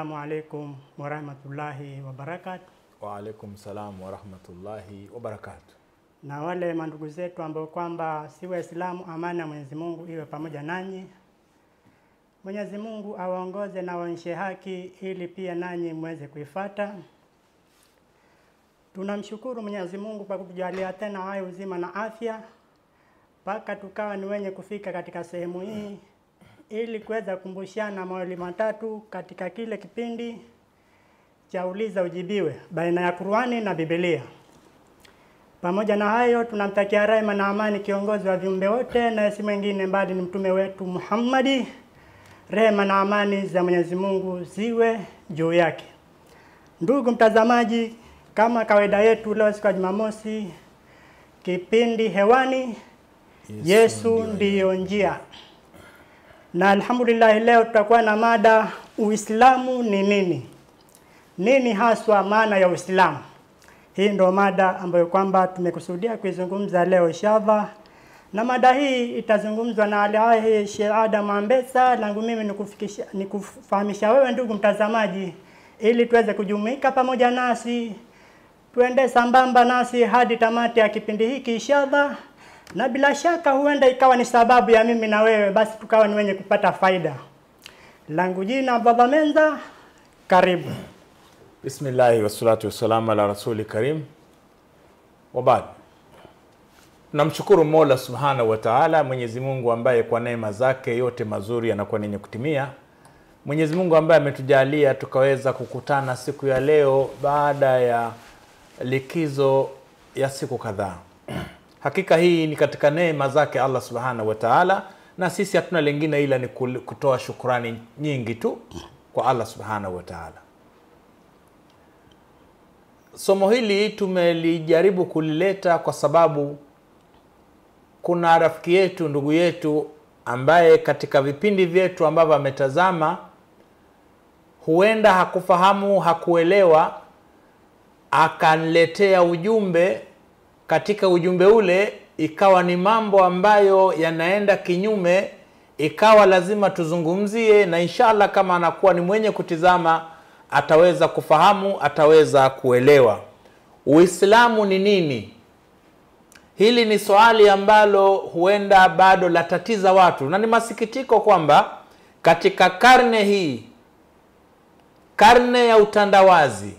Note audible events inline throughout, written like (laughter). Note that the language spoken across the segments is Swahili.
Assalamu alaikum warahmatullahi wabarakatu. Waalaikum salam warahmatullahi wabarakatu. Na wale mandugu zetu ambao kwamba si Waislamu, amani ya Mwenyezi Mungu iwe pamoja nanyi. Mwenyezi Mungu awaongoze na waonyeshe haki, ili pia nanyi mweze kuifata. Tunamshukuru Mwenyezi Mungu kwa kutujalia tena hai uzima na afya mpaka tukawa ni wenye kufika katika sehemu hii ili kuweza kukumbushana mawili matatu katika kile kipindi cha uliza ujibiwe baina ya Qur'ani na Biblia. Pamoja na hayo, tunamtakia rehema na amani kiongozi wa viumbe wote, na si mwingine mbali ni mtume wetu Muhammadi. Rehema na amani za Mwenyezi Mungu ziwe juu yake. Ndugu mtazamaji, kama kawaida yetu, leo siku ya Jumamosi, kipindi hewani Yesu ndiyo njia. Na alhamdulillah, leo tutakuwa na mada Uislamu ni nini? Nini haswa maana ya Uislamu? Hii ndio mada ambayo kwamba tumekusudia kuizungumza leo inshallah. Na mada hii itazungumzwa na Aliahi Sheikh Adam Ambesa, langu mimi nikufikisha nikufahamisha wewe ndugu mtazamaji, ili tuweze kujumuika pamoja nasi, tuende sambamba nasi hadi tamati ya kipindi hiki inshallah na bila shaka huenda ikawa ni sababu ya mimi na wewe basi tukawa ni wenye kupata faida. Langu jina Baba Menza, karibu. Bismillahi wassalatu wassalamu ala rasuli karim wabad. Tunamshukuru Mola subhanahu wa taala, Mwenyezi Mungu ambaye kwa neema zake yote mazuri yanakuwa yenye kutimia. Mwenyezi Mungu ambaye ametujalia tukaweza kukutana siku ya leo baada ya likizo ya siku kadhaa. Hakika hii ni katika neema zake Allah subhanahu wa taala, na sisi hatuna lingine ila ni kutoa shukrani nyingi tu kwa Allah subhanahu wa taala. Somo hili tumelijaribu kulileta kwa sababu kuna rafiki yetu, ndugu yetu ambaye katika vipindi vyetu ambavyo ametazama, huenda hakufahamu, hakuelewa, akanletea ujumbe katika ujumbe ule ikawa ni mambo ambayo yanaenda kinyume, ikawa lazima tuzungumzie, na inshallah kama anakuwa ni mwenye kutizama ataweza kufahamu, ataweza kuelewa Uislamu ni nini. Hili ni swali ambalo huenda bado latatiza watu, na ni masikitiko kwamba katika karne hii, karne ya utandawazi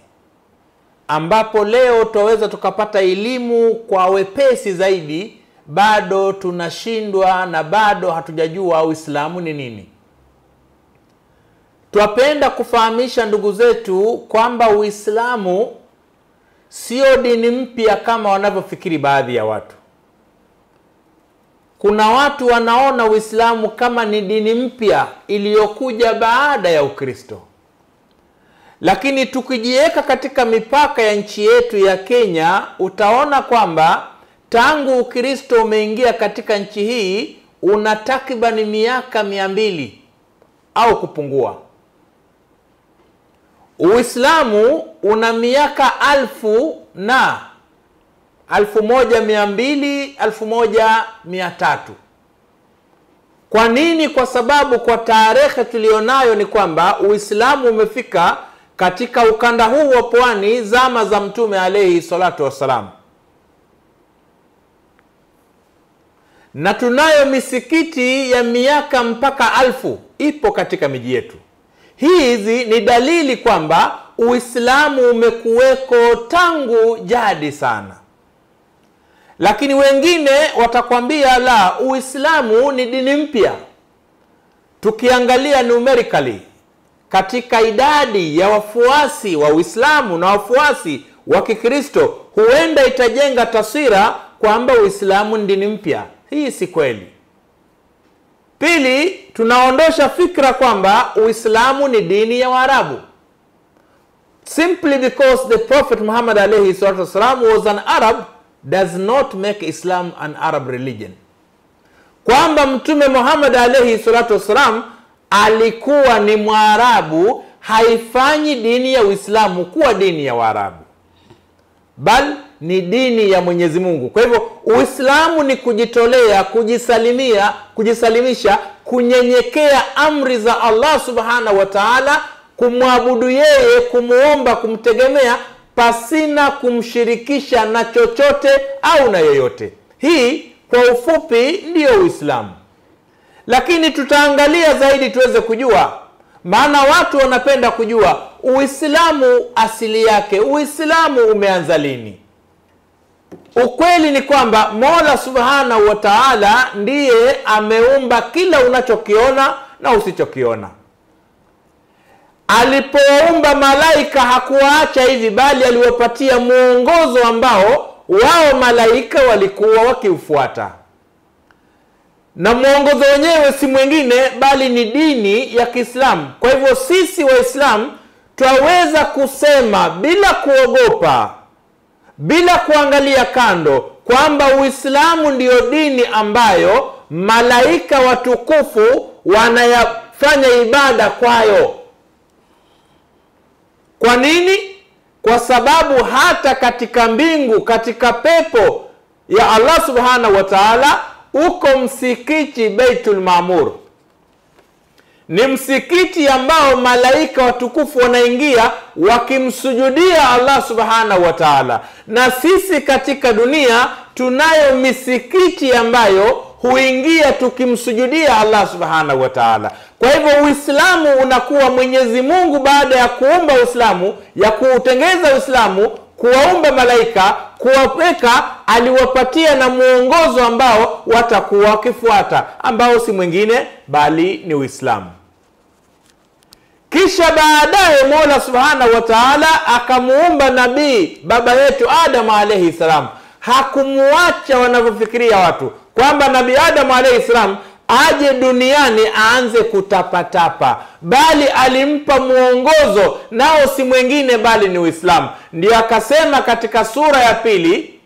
ambapo leo twaweza tukapata elimu kwa wepesi zaidi, bado tunashindwa na bado hatujajua Uislamu ni nini. Twapenda kufahamisha ndugu zetu kwamba Uislamu sio dini mpya kama wanavyofikiri baadhi ya watu. Kuna watu wanaona Uislamu kama ni dini mpya iliyokuja baada ya Ukristo lakini tukijiweka katika mipaka ya nchi yetu ya Kenya, utaona kwamba tangu Ukristo umeingia katika nchi hii una takribani miaka mia mbili au kupungua. Uislamu una miaka alfu na alfu moja mia mbili alfu moja mia tatu. Kwa nini? Kwa sababu kwa tarehe tuliyonayo ni kwamba Uislamu umefika katika ukanda huu wa pwani zama za Mtume alaihi salatu wassalam, na tunayo misikiti ya miaka mpaka alfu ipo katika miji yetu. Hizi ni dalili kwamba Uislamu umekuweko tangu jadi sana, lakini wengine watakwambia la, Uislamu ni dini mpya. Tukiangalia numerically katika idadi ya wafuasi wa Uislamu na wafuasi wa Kikristo, huenda itajenga taswira kwamba Uislamu ni dini mpya. Hii si kweli. Pili, tunaondosha fikra kwamba Uislamu ni dini ya Waarabu simply because the Prophet Muhammad alayhi salatu wasalam was an Arab does not make Islam an Arab religion, kwamba Mtume Muhammad alayhi salatu wassalam alikuwa ni Mwarabu haifanyi dini ya Uislamu kuwa dini ya Waarabu, bal ni dini ya Mwenyezi Mungu. Kwa hivyo Uislamu ni kujitolea, kujisalimia, kujisalimisha, kunyenyekea amri za Allah subhanahu wa taala, kumwabudu yeye kumwomba, kumtegemea pasina kumshirikisha na chochote au na yoyote. Hii kwa ufupi ndiyo uislamu lakini tutaangalia zaidi tuweze kujua. Maana watu wanapenda kujua uislamu asili yake uislamu umeanza lini. Ukweli ni kwamba mola subhanahu wa taala ndiye ameumba kila unachokiona na usichokiona. Alipoumba malaika hakuwaacha hivi bali aliwapatia mwongozo ambao wao malaika walikuwa wakiufuata na mwongozo wenyewe si mwingine bali ni dini ya kiislamu. Kwa hivyo sisi waislamu twaweza kusema bila kuogopa bila kuangalia kando kwamba uislamu ndiyo dini ambayo malaika watukufu wanayafanya ibada kwayo. Kwa nini? Kwa sababu hata katika mbingu katika pepo ya allah subhanahu wa taala uko msikiti beitul mamur. Ni msikiti ambao malaika watukufu wanaingia wakimsujudia allah subhanahu wa taala. Na sisi katika dunia tunayo misikiti ambayo huingia tukimsujudia allah subhanahu wa taala. Kwa hivyo uislamu unakuwa mwenyezi mungu baada ya kuumba uislamu ya kuutengeza uislamu kuwaumba malaika kuwaweka aliwapatia na mwongozo ambao watakuwa wakifuata ambao si mwingine bali ni uislamu. Kisha baadaye mola subhanahu wataala akamuumba nabii baba yetu adamu alaihi salam. Hakumuacha wanavyofikiria watu kwamba nabii adamu alaihi salam aje duniani aanze kutapatapa. Bali alimpa mwongozo nao si mwingine bali ni uislamu. Ndio akasema katika sura ya pili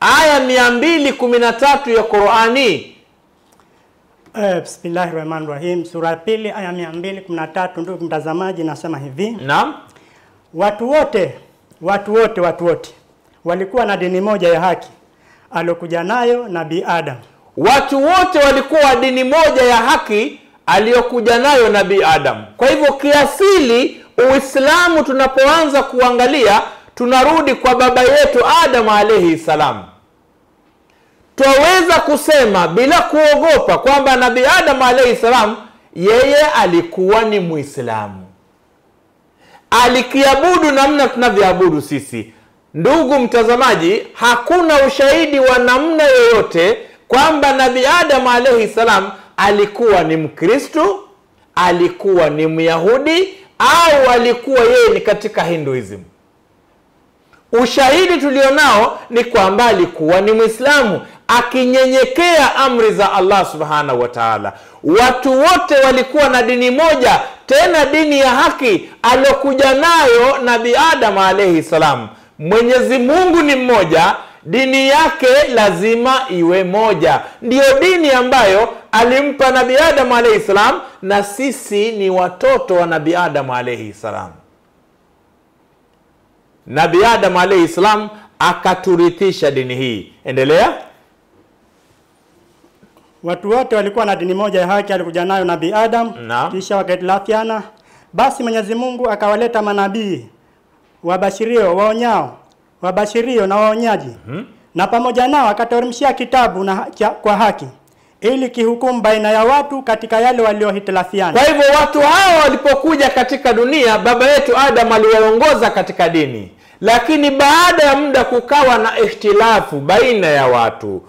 aya 213 ya qurani. Uh, bismillahi rahmani rahim. Sura ya pili aya mia mbili kumi na tatu. Ndugu mtazamaji nasema hivi. Naam. Watu wote watu wote watu wote walikuwa na dini moja ya haki aliokuja nayo nabii adam watu wote walikuwa dini moja ya haki aliyokuja nayo nabii adam. Kwa hivyo kiasili uislamu tunapoanza kuangalia tunarudi kwa baba yetu adam alaihi ssalam twaweza kusema bila kuogopa kwamba nabii adam alaihi ssalam yeye alikuwa ni mwislamu alikiabudu namna tunavyoabudu sisi. Ndugu mtazamaji hakuna ushahidi wa namna yoyote kwamba Nabi adamu alaihi salam alikuwa ni mkristu alikuwa ni myahudi au alikuwa yeye ni katika hinduism. Ushahidi tulionao ni kwamba alikuwa ni mwislamu akinyenyekea amri za allah subhanahu wa taala. Watu wote walikuwa na dini moja tena dini ya haki aliokuja nayo Nabi adamu alaihi salam. Mwenyezi mungu ni mmoja dini yake lazima iwe moja. Ndiyo dini ambayo alimpa Nabi adamu alaihi ssalam na sisi ni watoto wa Nabi adamu alaihi salam. Nabi adamu alaihi salam akaturithisha dini hii. Endelea. Watu wote walikuwa na dini moja ya haki alikuja nayo nabi adam na. kisha wakahitilafiana. Basi mwenyezi mungu akawaleta manabii wabashirio waonyao wabashirio na waonyaji. Na pamoja nao akateremshia kitabu na cha- kwa haki ili kihukumu baina ya watu katika yale waliohitilafiana. Kwa hivyo watu hao walipokuja katika dunia baba yetu adam aliwaongoza katika dini. Lakini baada ya muda kukawa na ihtilafu baina ya watu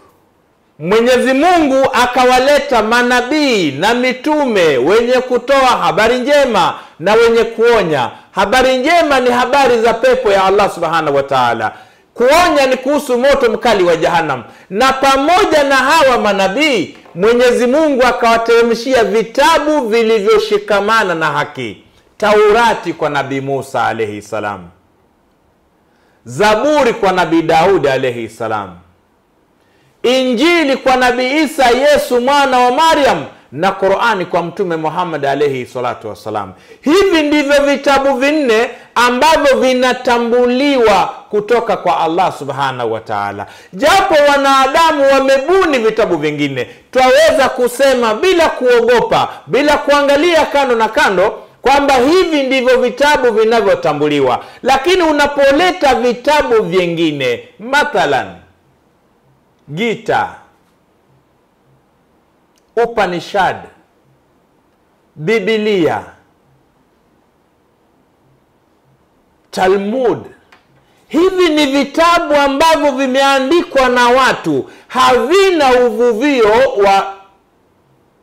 mwenyezi mungu akawaleta manabii na mitume wenye kutoa habari njema na wenye kuonya. Habari njema ni habari za pepo ya allah subhanahu wa taala. Kuonya ni kuhusu moto mkali wa jahannam. Na pamoja na hawa manabii mwenyezi mungu akawateremshia vitabu vilivyoshikamana na haki. Taurati kwa nabii musa alaihi salam. Zaburi kwa nabii daudi alaihi salam injili kwa nabii isa yesu mwana wa maryam na qurani kwa mtume muhammadi alaihi salatu wassalam. Hivi ndivyo vitabu vinne ambavyo vinatambuliwa kutoka kwa allah subhanahu wataala japo wanadamu wamebuni vitabu vingine twaweza kusema bila kuogopa bila kuangalia kando na kando kwamba hivi ndivyo vitabu vinavyotambuliwa. Lakini unapoleta vitabu vyengine mathalan gita. Upanishad. Bibilia talmud. Hivi ni vitabu ambavyo vimeandikwa na watu. Havina uvuvio wa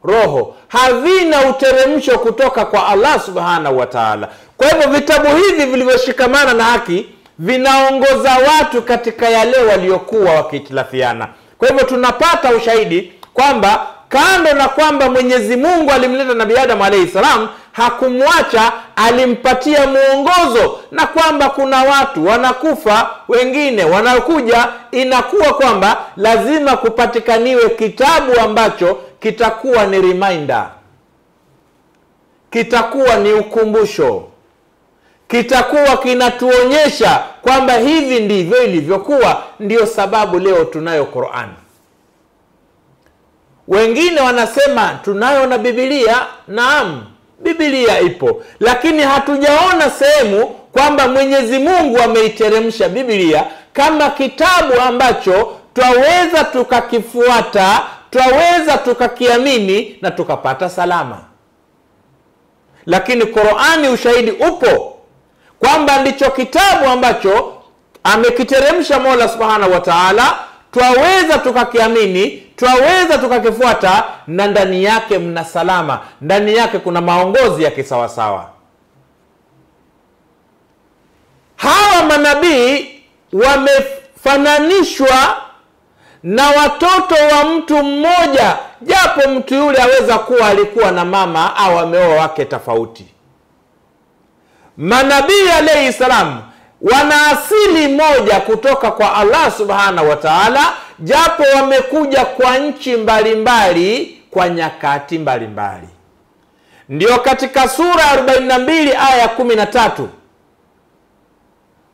roho. Havina uteremsho kutoka kwa allah subhanahu wa taala. Kwa hivyo vitabu hivi vilivyoshikamana na haki vinaongoza watu katika yale waliokuwa wakihitilafiana. Kwa hivyo tunapata ushahidi kwamba kando na kwamba mwenyezi mungu alimleta nabii adamu alaihi salam hakumwacha alimpatia mwongozo na kwamba kuna watu wanakufa wengine wanaokuja inakuwa kwamba lazima kupatikaniwe kitabu ambacho kitakuwa ni reminder kitakuwa ni ukumbusho kitakuwa kinatuonyesha kwamba hivi ndivyo ilivyokuwa ndiyo sababu leo tunayo qurani wengine wanasema tunayo na bibilia naam bibilia ipo. Lakini hatujaona sehemu kwamba mwenyezi mungu ameiteremsha bibilia kama kitabu ambacho twaweza tukakifuata twaweza tukakiamini na tukapata salama. Lakini qurani ushahidi upo kwamba ndicho kitabu ambacho amekiteremsha mola subhanahu wa taala. Twaweza tukakiamini twaweza tukakifuata na ndani yake mna salama. Ndani yake kuna maongozi ya kisawasawa. Hawa manabii wamefananishwa na watoto wa mtu mmoja japo mtu yule aweza kuwa alikuwa na mama au ameoa wake tofauti manabii alaihi salam wana asili moja kutoka kwa allah subhanahu wa taala japo wamekuja kwa nchi mbalimbali kwa nyakati mbalimbali. Ndiyo katika sura 42 aya 13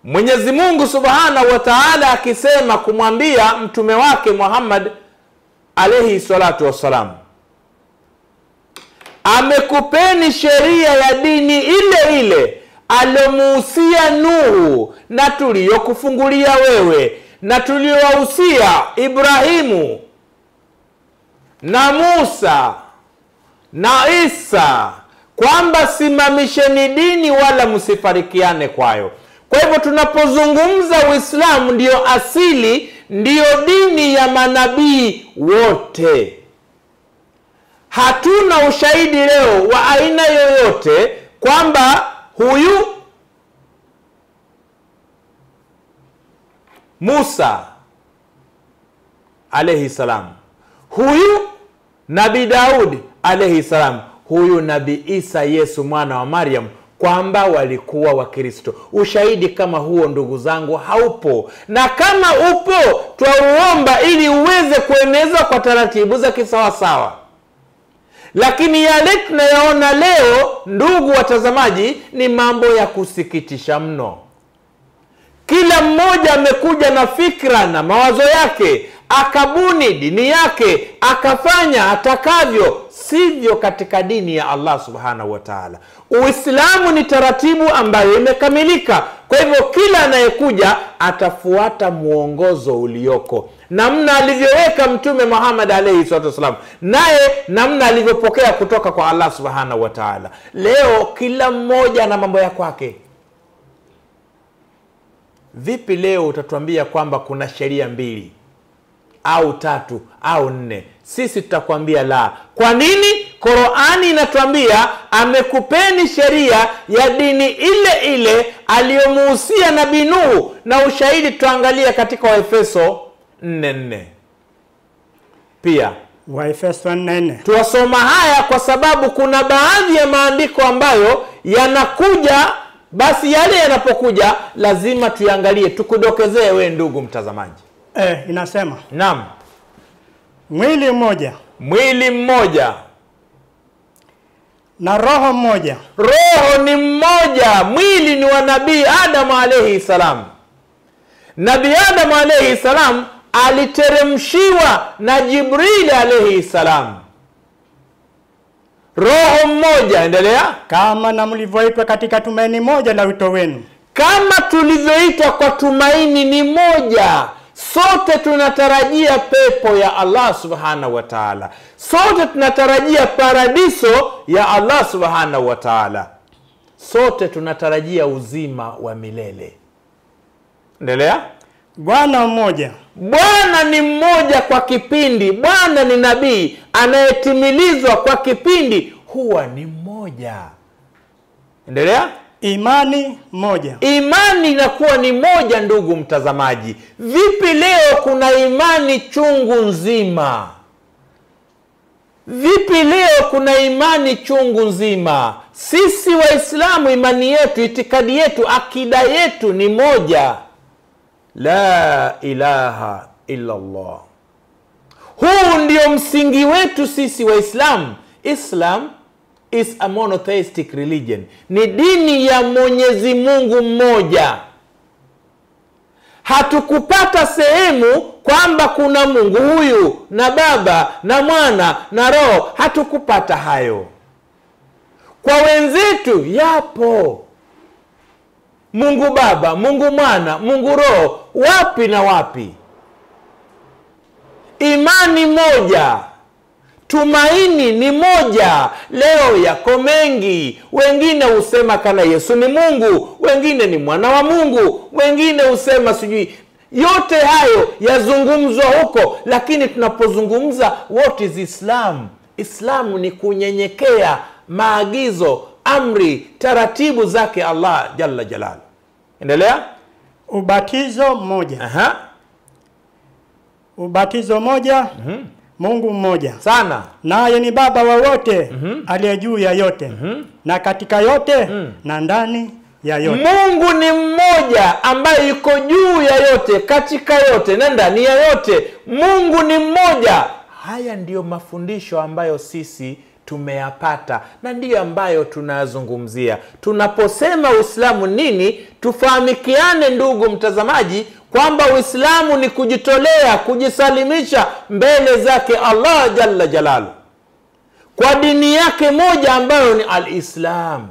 mwenyezi mungu subhanahu wataala akisema kumwambia mtume wake muhammad alaihi salatu wassalam amekupeni sheria ya dini ile ile aliomuhusia nuhu na tuliyokufungulia wewe na tuliyowahusia ibrahimu na musa na isa kwamba simamisheni dini wala msifarikiane kwayo. Kwa hivyo tunapozungumza uislamu ndiyo asili ndiyo dini ya manabii wote. Hatuna ushahidi leo wa aina yoyote kwamba huyu musa alaihi salam. Huyu nabii daudi alaihi salam. Huyu nabii isa yesu mwana wa maryam kwamba walikuwa wakristo. Ushahidi kama huo ndugu zangu haupo. Na kama upo twauomba ili uweze kuenezwa kwa taratibu za kisawasawa lakini yale tunayaona leo ndugu watazamaji ni mambo ya kusikitisha mno. Kila mmoja amekuja na fikra na mawazo yake akabuni dini yake akafanya atakavyo sivyo katika dini ya allah subhanahu wa taala. Uislamu ni taratibu ambayo imekamilika. Kwa hivyo kila anayekuja atafuata mwongozo ulioko namna alivyoweka mtume muhammad alaihi salatu wassalam naye namna alivyopokea kutoka kwa allah subhanahu wa taala. Leo kila mmoja na mambo ya kwake. Vipi leo utatuambia kwamba kuna sheria mbili? Au tatu au nne? Sisi tutakwambia la. Kwa nini? Qurani inatuambia amekupeni sheria ya dini ile ile aliyomuhusia nabii nuhu. Na ushahidi tutaangalia katika waefeso 44 pia. Waefeso 4:4. tuwasoma haya kwa sababu kuna baadhi ya maandiko ambayo yanakuja basi yale yanapokuja lazima tuyangalie tukudokezee we ndugu mtazamaji. Eh, inasema naam. mwili mmoja mwili mmoja. na roho mmoja. Roho ni mmoja. Mwili ni wa nabii adamu alaihi salam. Nabii adamu alaihi salam aliteremshiwa na jibrili alaihi salam. Roho mmoja endelea. Kama na mlivyoitwa katika tumaini moja la wito wenu. Kama tulivyoitwa kwa tumaini ni moja sote tunatarajia pepo ya allah subhanahu wa taala. Sote tunatarajia paradiso ya allah subhanahu wa taala. Sote tunatarajia uzima wa milele. Endelea bwana mmoja. Bwana ni mmoja kwa kipindi bwana ni nabii. Anayetimilizwa kwa kipindi huwa ni mmoja. Endelea? Imani moja. Imani inakuwa ni moja ndugu mtazamaji. Vipi leo kuna imani chungu nzima? Vipi leo kuna imani chungu nzima? Sisi waislamu imani yetu itikadi yetu akida yetu ni moja la ilaha illa llah huu ndio msingi wetu sisi waislamu islam is a monotheistic religion. Ni dini ya mwenyezi mungu mmoja. Hatukupata sehemu kwamba kuna mungu huyu na baba na mwana na roho. Hatukupata hayo. Kwa wenzetu yapo mungu baba mungu mwana mungu roho wapi na wapi? Imani moja tumaini ni moja. Leo yako mengi. Wengine husema kana yesu ni mungu wengine ni mwana wa mungu wengine husema sijui. Yote hayo yazungumzwa huko lakini tunapozungumza what is islam? Islamu ni kunyenyekea maagizo amri taratibu zake allah jalla jalal endelea? Ubatizo mmoja. Aha. ubatizo moja mungu mmoja. Sana. Naye ni baba wa wote mm -hmm. aliye juu ya yote. Mm -hmm. na katika yote mm. na ndani ya yote. Mungu ni mmoja ambaye yuko juu ya yote katika yote na ndani ya yote. Mungu ni mmoja. Haya ndiyo mafundisho ambayo sisi tumeyapata na ndiyo ambayo tunayazungumzia tunaposema uislamu nini tufahamikiane ndugu mtazamaji kwamba uislamu ni kujitolea kujisalimisha mbele zake allah jalla jalalu. Kwa dini yake moja ambayo ni alislam.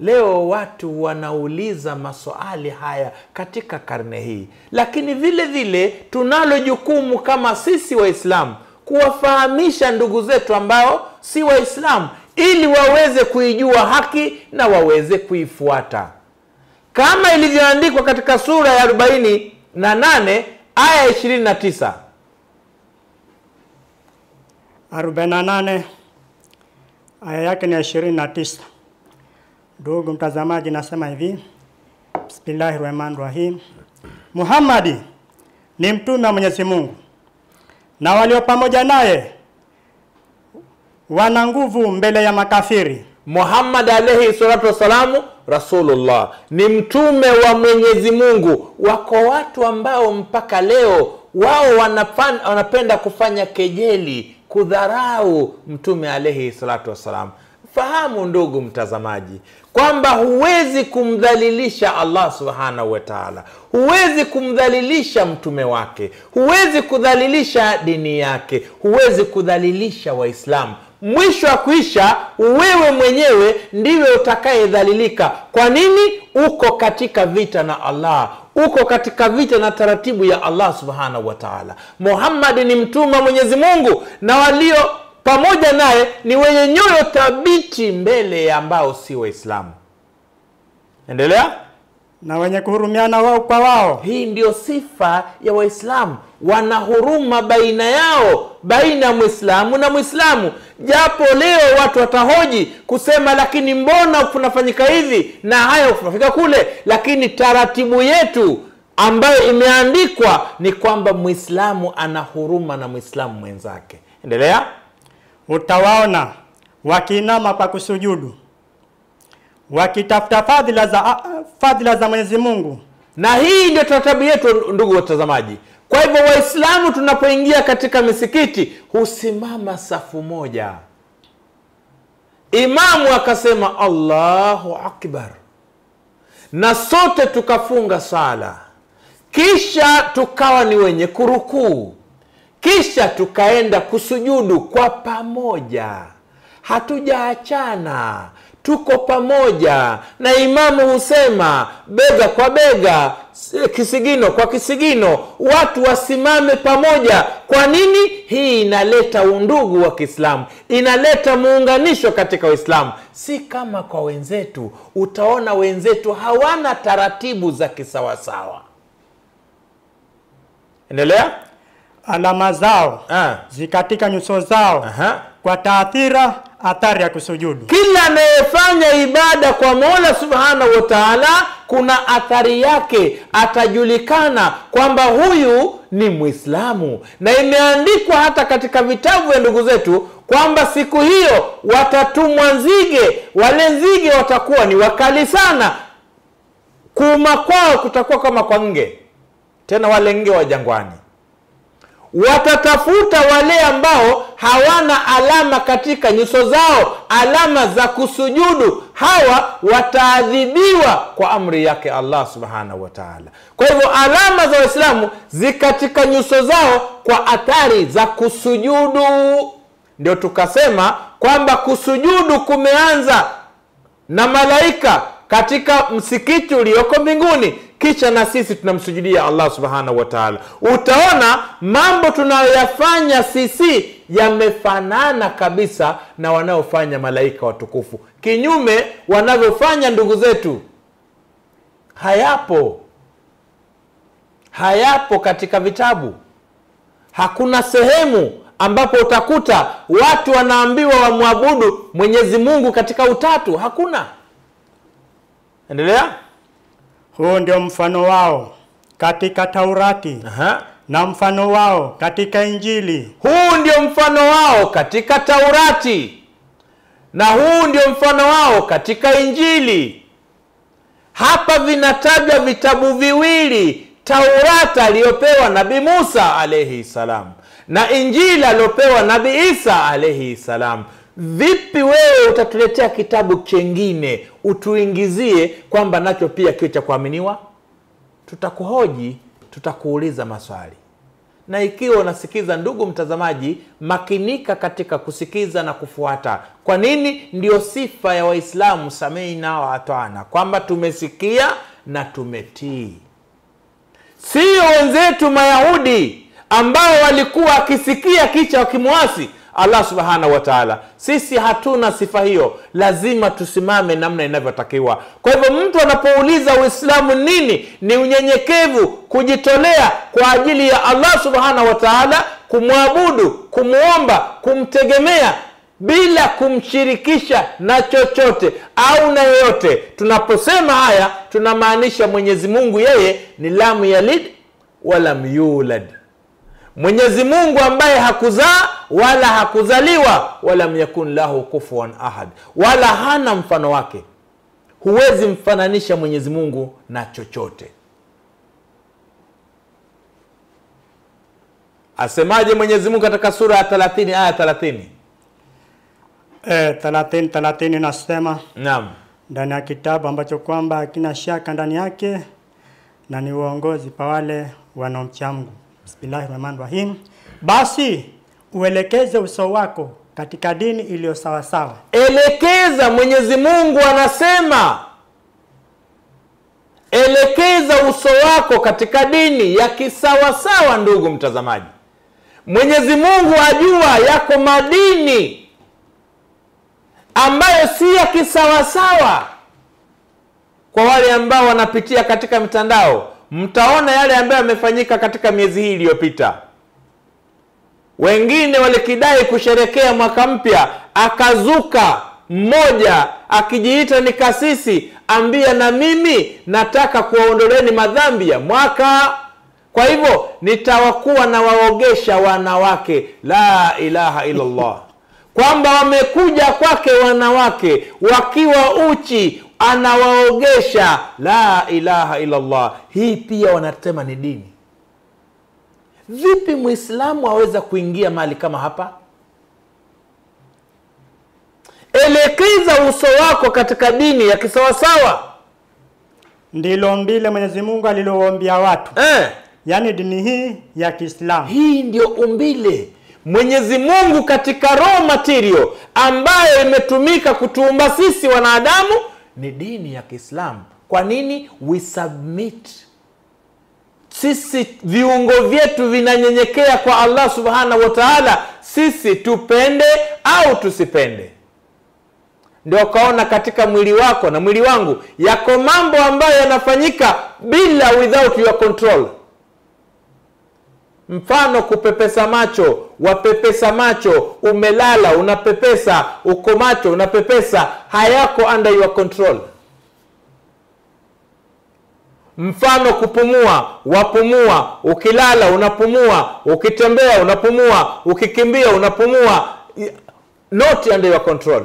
Leo watu wanauliza maswali haya katika karne hii lakini vile vile tunalo jukumu kama sisi waislamu kuwafahamisha ndugu zetu ambao si waislamu ili waweze kuijua haki na waweze kuifuata. Kama ilivyoandikwa katika sura ya 48 aya 29 48 aya yake ni ya 29 ndugu mtazamaji nasema hivi. Bismillahi rahmani rahim muhammadi ni mtume wa mwenyezi mungu na walio pamoja naye wana nguvu mbele ya makafiri. Muhammad alayhi salatu wassalamu rasulullah. Ni mtume wa mwenyezi mungu. Wako watu ambao mpaka leo wao wanapenda kufanya kejeli kudharau mtume alayhi salatu wassalam fahamu ndugu mtazamaji kwamba huwezi kumdhalilisha allah subhanahu wa taala. Huwezi kumdhalilisha mtume wake. Huwezi kudhalilisha dini yake. Huwezi kudhalilisha waislamu. Mwisho wa kuisha wewe mwenyewe ndiwe utakayedhalilika. Kwa nini? Uko katika vita na allah. Uko katika vita na taratibu ya allah subhanahu wa taala. Ni mtume wa mwenyezi mungu na walio pamoja naye ni wenye nyoyo thabiti mbele ya ambao si waislamu. Endelea? Na wenye kuhurumiana wao kwa wao. Hii ndiyo sifa ya waislamu. Wana huruma baina yao baina ya mwislamu na mwislamu japo leo watu watahoji kusema lakini mbona kunafanyika hivi na haya kunafika kule? Lakini taratibu yetu ambayo imeandikwa ni kwamba mwislamu ana huruma na mwislamu mwenzake. Endelea utawaona wakiinama kwa kusujudu wakitafuta fadhila za fadhila za Mwenyezi Mungu. Na hii ndio taratibu yetu ndugu watazamaji. Kwa hivyo waislamu tunapoingia katika misikiti husimama safu moja. Imamu akasema allahu akbar. Na sote tukafunga sala. Kisha tukawa ni wenye kurukuu kisha tukaenda kusujudu kwa pamoja. Hatujaachana. Tuko pamoja. Na imamu husema bega kwa bega kisigino kwa kisigino watu wasimame pamoja. Kwa nini? Hii inaleta undugu wa kiislamu. Inaleta muunganisho katika uislamu. Si kama kwa wenzetu. Utaona wenzetu hawana taratibu za kisawasawa. Endelea alama zao ah. zikatika nyuso zao Aha. kwa taathira athari ya kusujudu. kila anayefanya ibada kwa mola subhanahu wa taala kuna athari yake atajulikana kwamba huyu ni mwislamu na imeandikwa hata katika vitabu vya ndugu zetu kwamba siku hiyo watatumwa nzige wale nzige watakuwa ni wakali sana kuuma kwao kutakuwa kama kwa nge tena wale nge wa jangwani watatafuta wale ambao hawana alama katika nyuso zao alama za kusujudu. Hawa wataadhibiwa kwa amri yake allah subhanahu wataala kwa hivyo alama za waislamu zikatika nyuso zao kwa athari za kusujudu. Ndio tukasema kwamba kusujudu kumeanza na malaika katika msikiti ulioko mbinguni kisha na sisi tunamsujudia allah subhanahu wa taala. Utaona mambo tunayoyafanya sisi yamefanana kabisa na wanaofanya malaika watukufu. Kinyume wanavyofanya ndugu zetu. Hayapo. Hayapo katika vitabu. Hakuna sehemu ambapo utakuta watu wanaambiwa wamwabudu mwenyezi mungu katika utatu. Hakuna. Endelea Huu ndio mfano wao katika Taurati Aha. na mfano wao katika Injili. Huu ndio mfano wao katika taurati na huu ndio mfano wao katika injili. Hapa vinatajwa vitabu viwili taurati aliyopewa nabi musa alaihi salam na injili aliyopewa nabi isa alaihi salam vipi wewe utatuletea kitabu chengine utuingizie kwamba nacho pia kiwe cha kuaminiwa? Tutakuhoji tutakuuliza maswali. Na ikiwa unasikiza ndugu mtazamaji makinika katika kusikiza na kufuata. Kwa nini? Ndio sifa ya waislamu samei wa atwana kwamba tumesikia na tumetii. Sio wenzetu mayahudi ambao walikuwa akisikia kicha wakimwasi allah subhanahu wa taala. Sisi hatuna sifa hiyo. Lazima tusimame namna inavyotakiwa. Kwa hivyo mtu anapouliza uislamu nini ni unyenyekevu kujitolea kwa ajili ya allah subhanahu wa taala kumwabudu kumwomba kumtegemea bila kumshirikisha na chochote au na yoyote. Tunaposema haya tunamaanisha mwenyezi mungu yeye ni lam yalid walam yulad. Mwenyezi mungu ambaye hakuzaa wala hakuzaliwa walam yakun lahu kufuan ahad. Wala hana mfano wake. Huwezi mfananisha mwenyezi mungu na chochote. Asemaje mwenyezi mungu katika sura ya 30 aya 30 Eh, 30 30 nasema. Naam. Ndani ya kitabu ambacho kwamba hakina shaka ndani yake na ni uongozi pa wale wanaomcha Mungu. Bismillahirrahmanirrahim. Basi uelekeze uso wako katika dini iliyo sawasawa, elekeza mwenyezi mungu anasema. Elekeza uso wako katika dini ya kisawasawa ndugu mtazamaji. Mwenyezi mungu ajua yako madini ambayo si ya kisawasawa kwa wale ambao wanapitia katika mitandao mtaona yale ambayo yamefanyika katika miezi hii iliyopita wengine walikidai kusherekea mwaka mpya akazuka. Mmoja akijiita ni kasisi ambia na mimi nataka kuwaondoleni madhambi ya mwaka. Kwa hivyo nitawakuwa na waogesha wanawake. La ilaha illallah. (laughs) Kwamba wamekuja kwake wanawake wakiwa uchi anawaogesha. La ilaha illallah. Hii pia wanasema ni dini vipi mwislamu aweza kuingia mali kama hapa? Elekeza uso wako katika dini ya kisawasawa. Ndilo mbile Mwenyezi Mungu aliloombia watu. Eh. yaani dini hii ya Kiislamu. hii ndio umbile. Mwenyezi mungu katika raw material ambayo imetumika kutuumba sisi wanadamu ni dini ya kiislamu. Kwa nini? We submit sisi viungo vyetu vinanyenyekea kwa allah subhanahu wa taala sisi tupende au tusipende? Ndio ukaona katika mwili wako na mwili wangu yako mambo ambayo yanafanyika bila without your control. Mfano kupepesa macho wapepesa macho umelala unapepesa uko macho unapepesa hayako under your control mfano kupumua wapumua. Ukilala unapumua. Ukitembea unapumua. Ukikimbia unapumua. Not under your control.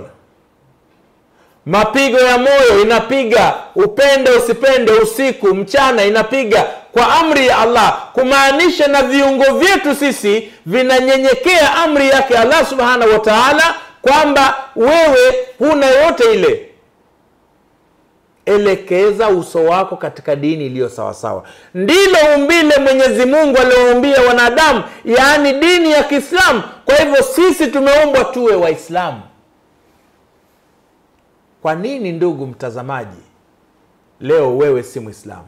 Mapigo ya moyo inapiga. Upende usipende usiku mchana inapiga. Kwa amri ya allah kumaanisha na viungo vyetu sisi vinanyenyekea amri yake allah subhanahu wataala kwamba wewe huna yote ile elekeza uso wako katika dini iliyo sawasawa. Ndilo umbile mwenyezi mungu alioumbia wanadamu yaani dini ya kiislamu. Kwa hivyo sisi tumeumbwa tuwe waislamu. Kwa nini ndugu mtazamaji leo wewe si mwislamu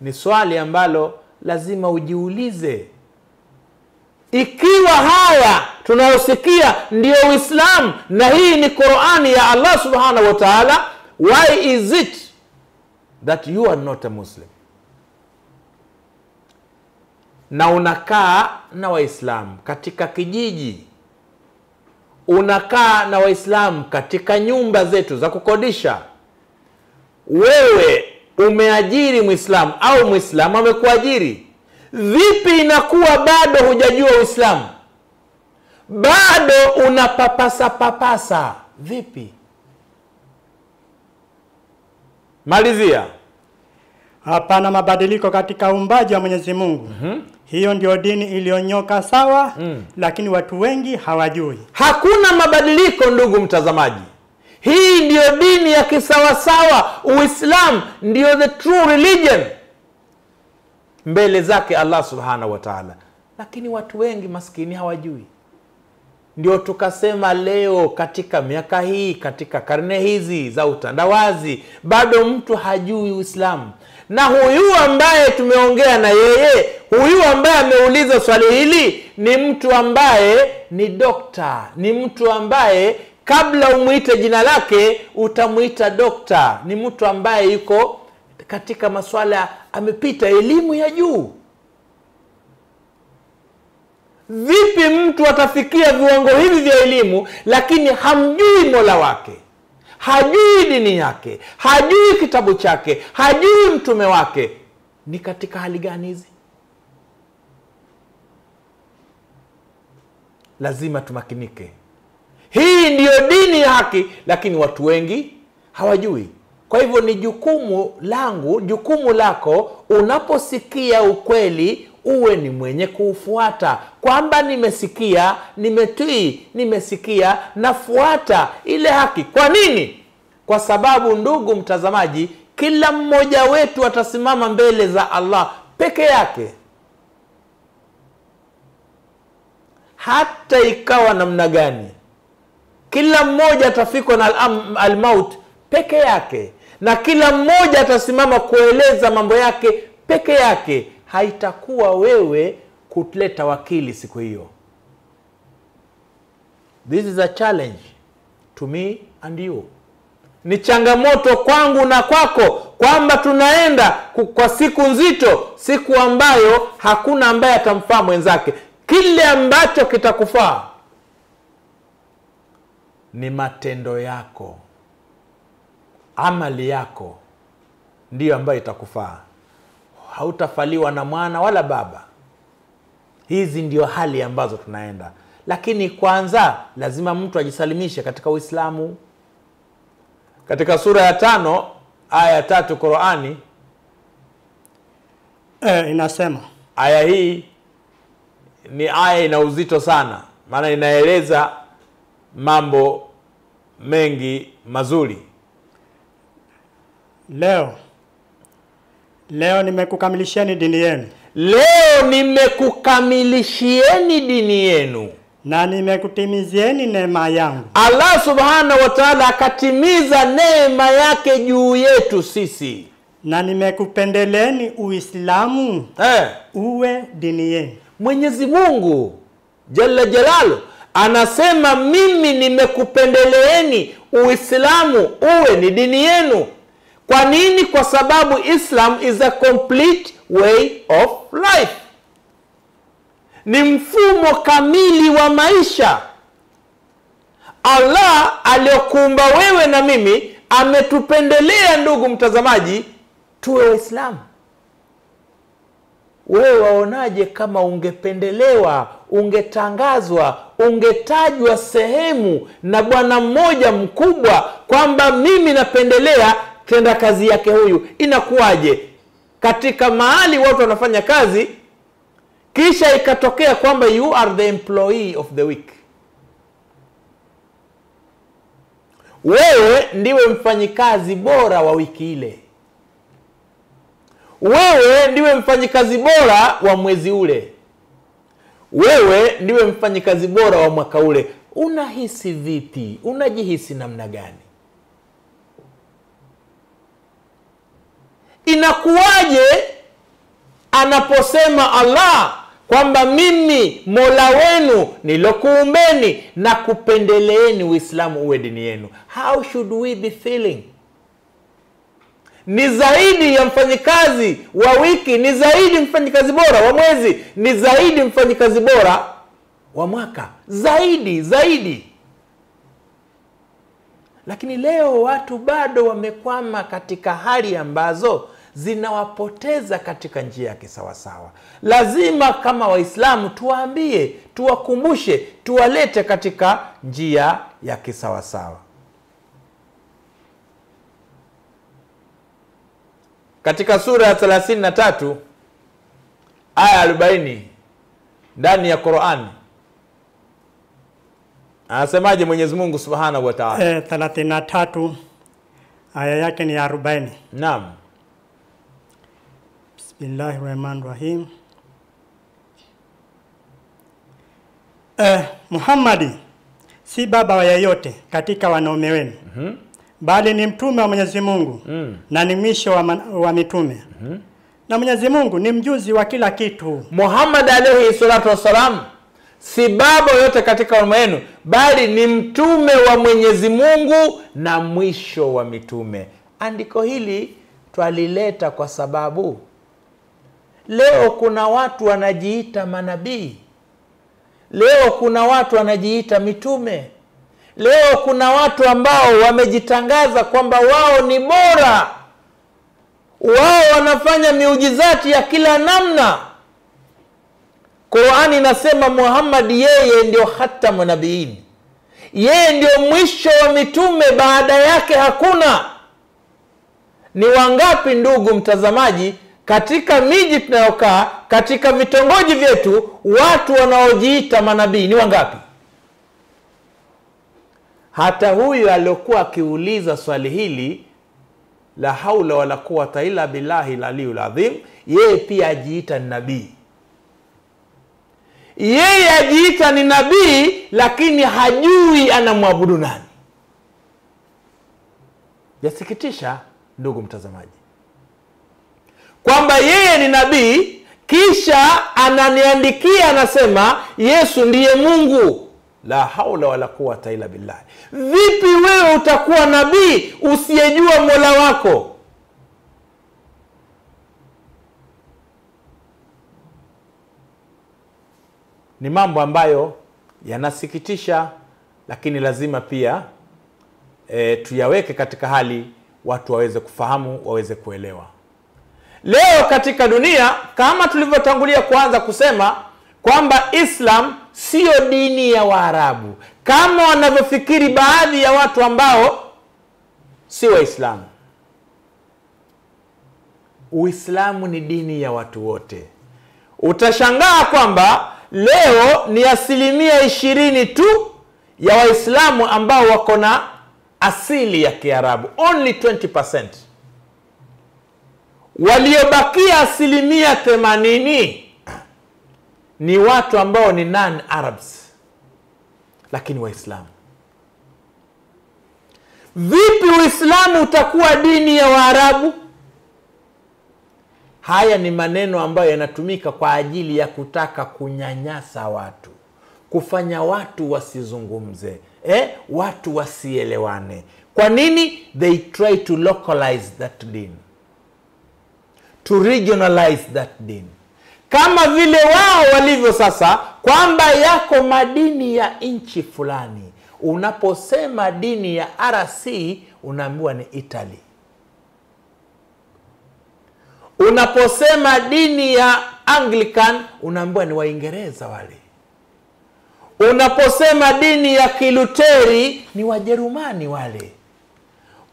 ni swali ambalo lazima ujiulize. Ikiwa haya tunayosikia ndiyo uislamu na hii ni qurani ya allah subhanahu wa taala why is it that you are not a muslim? Na unakaa na waislamu katika kijiji. Unakaa na waislamu katika nyumba zetu za kukodisha. Wewe umeajiri mwislamu au mwislamu amekuajiri. Vipi inakuwa bado hujajua uislamu? Bado unapapasa papasa. Vipi malizia Hapana mabadiliko katika uumbaji wa Mwenyezi Mungu. mm -hmm. Hiyo ndio dini iliyonyoka sawa, mm. lakini watu wengi hawajui. hakuna mabadiliko ndugu mtazamaji hii ndiyo dini ya kisawasawa Uislamu ndiyo the true religion mbele zake allah subhanahu wa taala lakini watu wengi maskini hawajui ndio tukasema leo katika miaka hii katika karne hizi za utandawazi bado mtu hajui uislamu. Na huyu ambaye tumeongea na yeye huyu ambaye ameuliza swali hili ni mtu ambaye ni dokta. Ni mtu ambaye kabla umwite jina lake utamwita dokta. Ni mtu ambaye yuko katika maswala amepita elimu ya juu vipi mtu atafikia viwango hivi vya elimu lakini hamjui mola wake? Hajui dini yake? Hajui kitabu chake? Hajui mtume wake? Ni katika hali gani hizi? Lazima tumakinike. Hii ndiyo dini ya haki lakini watu wengi hawajui. Kwa hivyo ni jukumu langu jukumu lako unaposikia ukweli uwe ni mwenye kuufuata. Kwamba nimesikia nimetii nimesikia nafuata ile haki. Kwa nini? Kwa sababu ndugu mtazamaji kila mmoja wetu atasimama mbele za allah peke yake. Hata ikawa namna gani kila mmoja atafikwa na al- almaut peke yake na kila mmoja atasimama kueleza mambo yake peke yake haitakuwa wewe kuleta wakili siku hiyo. This is a challenge to me and you. Ni changamoto kwangu na kwako kwamba tunaenda kwa siku nzito siku ambayo hakuna ambaye atamfaa mwenzake. Kile ambacho kitakufaa ni matendo yako. Amali yako ndiyo ambayo itakufaa hautafaliwa na mwana wala baba. Hizi ndio hali ambazo tunaenda. Lakini kwanza lazima mtu ajisalimishe katika uislamu. Katika sura ya tano aya ya tatu qurani E, inasema. aya hii ni aya ina uzito sana. Maana inaeleza mambo mengi mazuri. Leo leo nimekukamilishieni dini yenu. Leo nimekukamilishieni dini yenu. Na nimekutimizieni neema yangu. Allah subhanahu wa taala akatimiza neema yake juu yetu sisi. Na nimekupendeleni Uislamu. Eh. uwe dini yenu. mwenyezi mungu jalla jalalu anasema mimi nimekupendeleeni uislamu uwe ni dini yenu kwa nini? Kwa sababu islam is a complete way of life. Ni mfumo kamili wa maisha. Allah aliyokuumba wewe na mimi ametupendelea ndugu mtazamaji tuwe waislamu. Wewe waonaje kama ungependelewa ungetangazwa ungetajwa sehemu na bwana mmoja mkubwa kwamba mimi napendelea tenda kazi yake huyu. Inakuwaje? Katika mahali watu wanafanya kazi kisha ikatokea kwamba you are the employee of the week. Wewe ndiwe mfanyikazi bora wa wiki ile. Wewe ndiwe mfanyikazi bora wa mwezi ule. Wewe ndiwe mfanyikazi bora wa mwaka ule. Unahisi vipi? Unajihisi namna gani inakuwaje anaposema allah kwamba mimi mola wenu nilokuumbeni na kupendeleeni uislamu uwe dini yenu? How should we be feeling? Ni zaidi ya mfanyikazi wa wiki ni zaidi mfanyikazi bora wa mwezi ni zaidi mfanyikazi bora wa mwaka. Zaidi zaidi. Lakini leo watu bado wamekwama katika hali ambazo zinawapoteza katika njia ya kisawasawa. Lazima kama waislamu tuwaambie tuwakumbushe tuwalete katika njia ya kisawasawa. Katika sura ya 33 aya 40 ndani ya qurani anasemaje mwenyezi mungu subhanahu wataala E, 33 aya yake ni ya 40. naam Bismillahir Rahmanir Rahim. Eh, Muhammadi si baba wa yeyote katika wanaume wenu mm-hmm. bali ni mtume wa Mwenyezi Mungu mm. na ni mwisho wa, wa mitume mm-hmm. na Mwenyezi Mungu ni mjuzi wa kila kitu. muhammad alayhi salatu wassalam si baba yote katika wanaume wenu bali ni mtume wa mwenyezi mungu na mwisho wa mitume andiko hili twalileta kwa sababu leo kuna watu wanajiita manabii. Leo kuna watu wanajiita mitume. Leo kuna watu ambao wamejitangaza kwamba wao ni bora. Wao wanafanya miujizati ya kila namna. Qurani inasema muhammadi yeye ndio hatamu nabiin yeye ndio mwisho wa mitume baada yake hakuna. Ni wangapi ndugu mtazamaji katika miji tunayokaa katika vitongoji vyetu watu wanaojiita manabii ni wangapi? Hata huyu aliokuwa akiuliza swali hili la haula wala quwata illa billahi laliyu ladhim yeye pia ajiita ni nabii. Yeye ajiita ni nabii lakini hajui anamwabudu nani. Yasikitisha ndugu mtazamaji kwamba yeye ni nabii kisha ananiandikia anasema yesu ndiye mungu. La haula wala quwata illa billahi vipi wewe utakuwa nabii usiyejua mola wako? Ni mambo ambayo yanasikitisha lakini lazima pia e, tuyaweke katika hali watu waweze kufahamu waweze kuelewa leo katika dunia kama tulivyotangulia kuanza kusema kwamba islam siyo dini ya waarabu. Kama wanavyofikiri baadhi ya watu ambao si waislamu. Uislamu ni dini ya watu wote. Utashangaa kwamba leo ni asilimia ishirini tu ya waislamu ambao wako na asili ya kiarabu. Only 20% waliobakia asilimia themanini ni watu ambao ni non arabs lakini waislamu. Vipi uislamu utakuwa dini ya waarabu? Haya ni maneno ambayo yanatumika kwa ajili ya kutaka kunyanyasa watu kufanya watu wasizungumze eh? watu wasielewane. Kwa nini? They try to localize that din to regionalize that din kama vile wao walivyo sasa kwamba yako madini ya nchi fulani. Unaposema dini ya rc unaambiwa ni italy. Unaposema dini ya anglican unaambiwa ni waingereza wale. Unaposema dini ya kiluteri ni wajerumani wale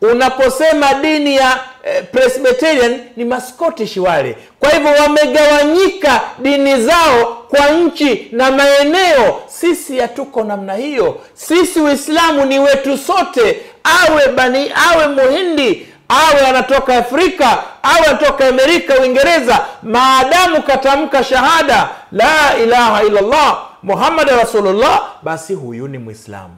unaposema dini ya eh, presbyterian ni mascotish wale. Kwa hivyo wamegawanyika dini zao kwa nchi na maeneo. Sisi hatuko namna hiyo. Sisi uislamu ni wetu sote. Awe bani awe muhindi awe anatoka afrika awe anatoka amerika uingereza maadamu katamka shahada la ilaha illallah muhammad rasulullah basi huyu ni mwislamu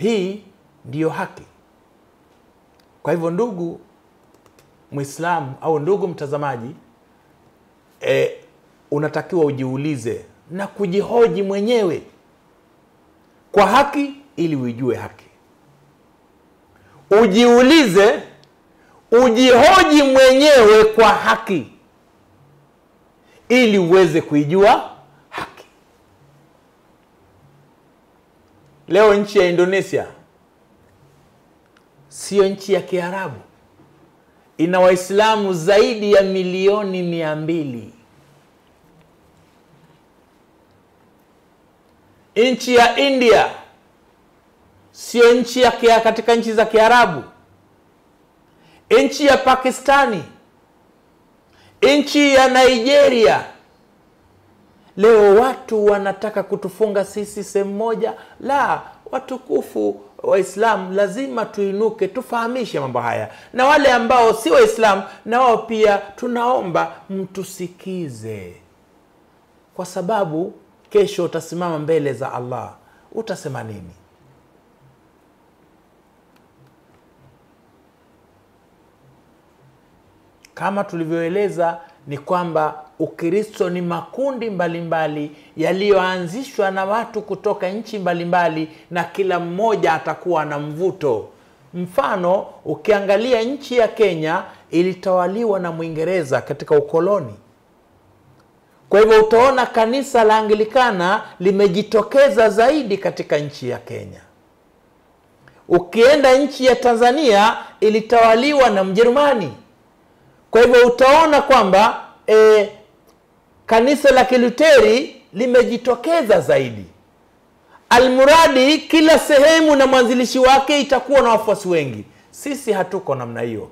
hii ndiyo haki. Kwa hivyo ndugu mwislamu au ndugu mtazamaji e, unatakiwa ujiulize na kujihoji mwenyewe kwa haki ili uijue haki. Ujiulize ujihoji mwenyewe kwa haki ili uweze kuijua haki leo nchi ya indonesia siyo nchi ya kiarabu. Ina waislamu zaidi ya milioni mia mbili. Nchi ya india siyo nchi ya kia, katika nchi za kiarabu. Nchi ya pakistani nchi ya nigeria leo watu wanataka kutufunga sisi sehemu moja. La watukufu waislamu lazima tuinuke tufahamishe mambo haya. Na wale ambao si waislamu na wao pia tunaomba mtusikize. Kwa sababu kesho utasimama mbele za allah. Utasema nini? Kama tulivyoeleza ni kwamba ukristo ni makundi mbalimbali yaliyoanzishwa na watu kutoka nchi mbalimbali na kila mmoja atakuwa na mvuto. Mfano ukiangalia nchi ya kenya ilitawaliwa na mwingereza katika ukoloni. Kwa hivyo utaona kanisa la anglikana limejitokeza zaidi katika nchi ya kenya. Ukienda nchi ya tanzania ilitawaliwa na mjerumani. Kwa hivyo utaona kwamba e, kanisa la kiluteri limejitokeza zaidi. Almuradi kila sehemu na mwanzilishi wake itakuwa na wafuasi wengi. Sisi hatuko namna hiyo.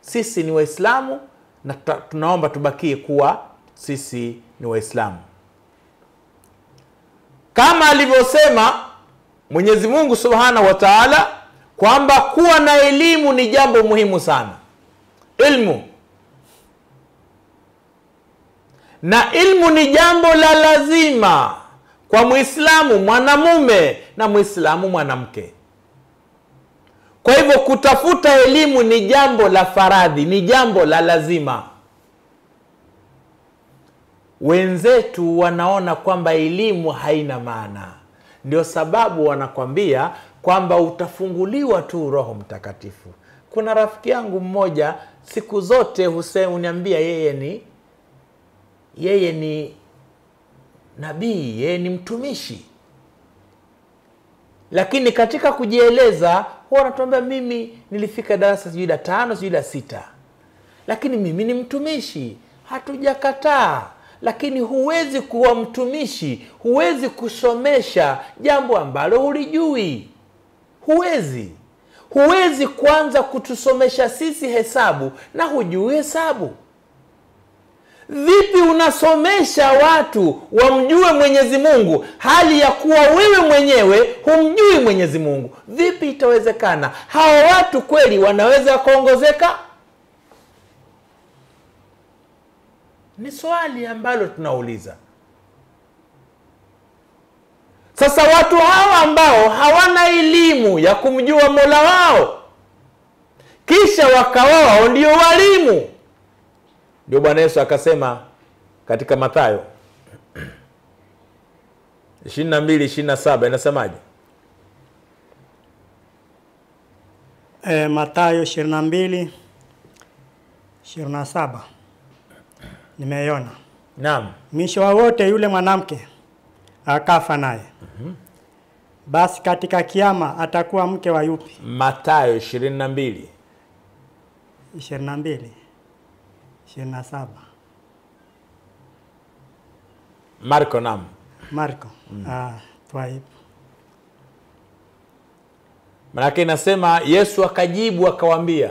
Sisi ni waislamu na tunaomba tubakie kuwa sisi ni waislamu. Kama alivyosema mwenyezi mungu subhanahu wa taala kwamba kuwa na elimu ni jambo muhimu sana. Ilmu na ilmu ni jambo la lazima kwa mwislamu mwanamume na mwislamu mwanamke. Kwa hivyo kutafuta elimu ni jambo la faradhi ni jambo la lazima. Wenzetu wanaona kwamba elimu haina maana. Ndio sababu wanakwambia kwamba utafunguliwa tu roho mtakatifu. Kuna rafiki yangu mmoja siku zote uniambia yeye ni yeye ni nabii yeye ni mtumishi. Lakini katika kujieleza huwa anatuambia mimi nilifika darasa sijui la tano sijui la sita. Lakini mimi ni mtumishi. Hatujakataa. Lakini huwezi kuwa mtumishi. Huwezi kusomesha jambo ambalo hulijui. Huwezi. Huwezi kuanza kutusomesha sisi hesabu na hujui hesabu vipi unasomesha watu wamjue mwenyezi mungu? Hali ya kuwa wewe mwenyewe humjui mwenyezi mungu. Vipi itawezekana? Hawa watu kweli wanaweza wakaongozeka ni swali ambalo tunauliza. Sasa watu hawa ambao hawana elimu ya kumjua mola wao kisha wakawa wao ndio walimu ndio bwana yesu akasema katika mathayo 22 27 inasemaje E, Mathayo 22 27 nimeiona. naam Mwisho wa wote yule mwanamke akafa naye. Basi katika kiama atakuwa mke wa yupi? mathayo 22 22 27 nam. Marco. Mm. Ah, twaib. manake inasema yesu akajibu akawaambia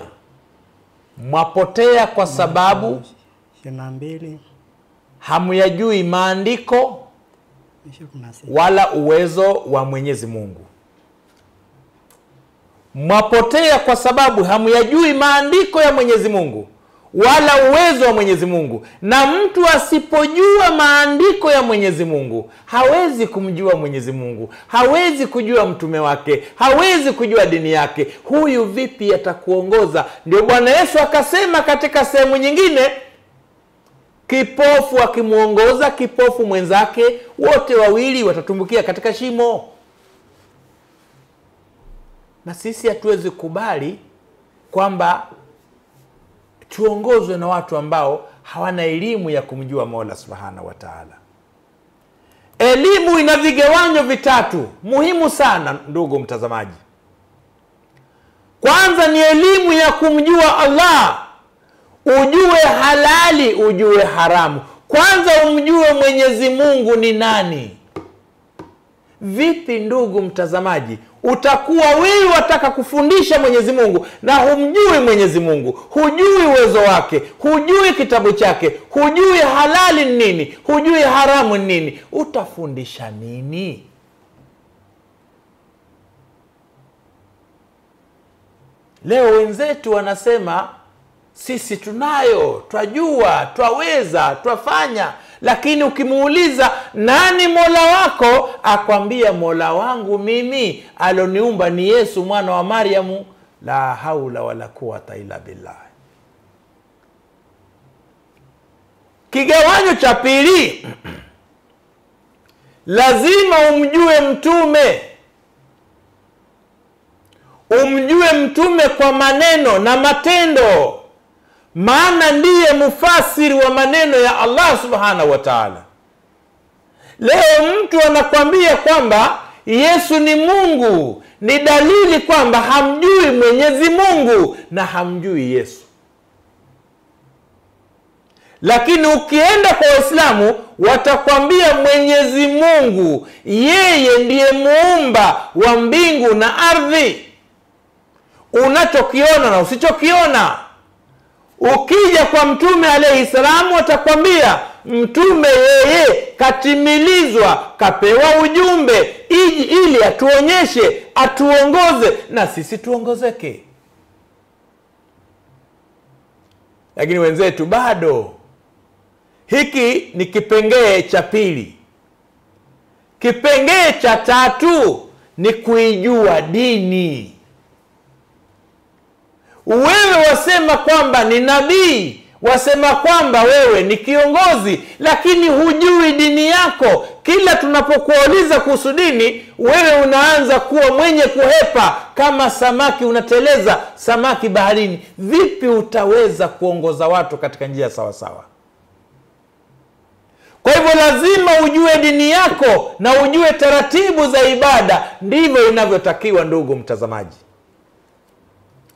mwapotea kwa sababu 22 hamyajui maandiko mwisho 16. wala uwezo wa mwenyezi mungu mwapotea kwa sababu hamyajui maandiko ya mwenyezi mungu wala uwezo wa mwenyezi mungu. Na mtu asipojua maandiko ya mwenyezi mungu hawezi kumjua mwenyezi mungu hawezi kujua mtume wake hawezi kujua dini yake. Huyu vipi atakuongoza? Ndio bwana yesu akasema katika sehemu nyingine kipofu akimwongoza kipofu mwenzake wote wawili watatumbukia katika shimo. Na sisi hatuwezi kubali kwamba tuongozwe na watu ambao hawana elimu ya kumjua mola subhanahu wa taala. Elimu ina vigewanyo vitatu muhimu sana ndugu mtazamaji. Kwanza ni elimu ya kumjua allah. Ujue halali ujue haramu. Kwanza umjue mwenyezi mungu ni nani. Vipi ndugu mtazamaji utakuwa wewe wataka kufundisha mwenyezi mungu na humjui mwenyezi mungu. Hujui uwezo wake hujui kitabu chake hujui halali ni nini hujui haramu ni nini. Utafundisha nini? Leo wenzetu wanasema sisi tunayo twajua twaweza twafanya lakini ukimuuliza nani mola wako? Akwambia mola wangu mimi aloniumba ni yesu mwana wa maryamu la haula wala quwata illa billah. Kigawanyo cha pili (clears throat) lazima umjue mtume. Umjue mtume kwa maneno na matendo maana ndiye mufasiri wa maneno ya allah subhanahu wa taala. Leo mtu anakwambia kwamba yesu ni mungu ni dalili kwamba hamjui mwenyezi mungu na hamjui yesu. Lakini ukienda kwa waislamu watakwambia mwenyezi mungu yeye ndiye muumba wa mbingu na ardhi. Unachokiona na usichokiona ukija kwa mtume alaihi salamu atakwambia mtume yeye katimilizwa kapewa ujumbe ili, ili atuonyeshe atuongoze na sisi tuongozeke. Lakini wenzetu bado hiki ni kipengee cha pili. Kipengee cha tatu ni kuijua dini wewe wasema kwamba ni nabii wasema kwamba wewe ni kiongozi lakini hujui dini yako. Kila tunapokuuliza kuhusu dini wewe unaanza kuwa mwenye kuhepa kama samaki unateleza samaki baharini. Vipi utaweza kuongoza watu katika njia sawasawa kwa hivyo lazima ujue dini yako na ujue taratibu za ibada. Ndivyo inavyotakiwa ndugu mtazamaji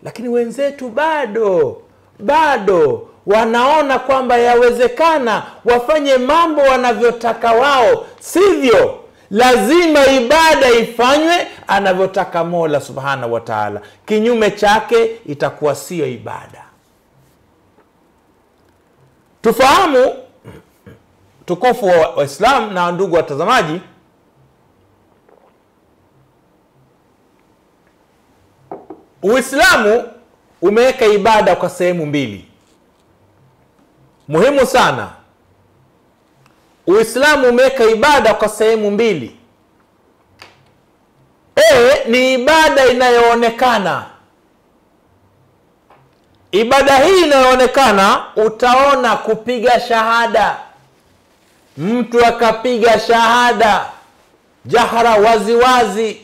lakini wenzetu bado bado wanaona kwamba yawezekana wafanye mambo wanavyotaka wao sivyo? Lazima ibada ifanywe anavyotaka mola subhanahu wataala kinyume chake itakuwa siyo ibada. Tufahamu tukufu wa Waislamu na ndugu watazamaji, Uislamu umeweka ibada kwa sehemu mbili muhimu sana. Uislamu umeweka ibada kwa sehemu mbili. E, ni ibada inayoonekana. Ibada hii inayoonekana, utaona kupiga shahada, mtu akapiga shahada jahara, waziwazi,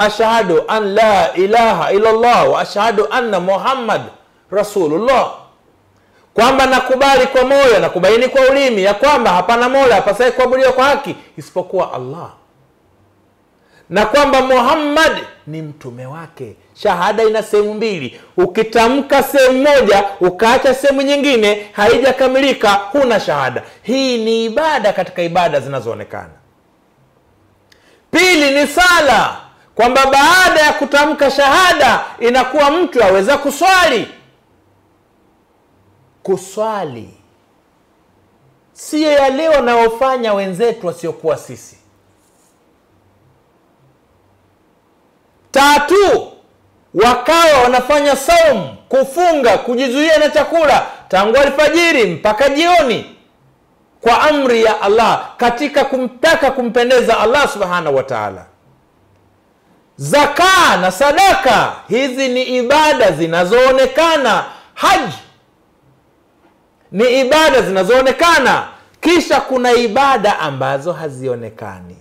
ashhadu an la ilaha illallah wa ashhadu anna muhammad rasulullah kwamba nakubali kwa moyo na kubaini kwa ulimi ya kwamba hapana mola apasaye kuabudiwa kwa haki isipokuwa Allah, na kwamba Muhammad ni mtume wake. Shahada ina sehemu mbili. Ukitamka sehemu moja ukaacha sehemu nyingine, haijakamilika, huna shahada. Hii ni ibada katika ibada zinazoonekana. Pili ni sala, kwamba baada ya kutamka shahada inakuwa mtu aweza kuswali kuswali siyo yale wanayofanya wenzetu wasiokuwa sisi. Tatu, wakawa wanafanya saumu, kufunga, kujizuia na chakula tangu alfajiri mpaka jioni kwa amri ya Allah, katika kumtaka kumpendeza Allah subhanahu wa taala. Zaka na sadaka, hizi ni ibada zinazoonekana. Haji ni ibada zinazoonekana. Kisha kuna ibada ambazo hazionekani,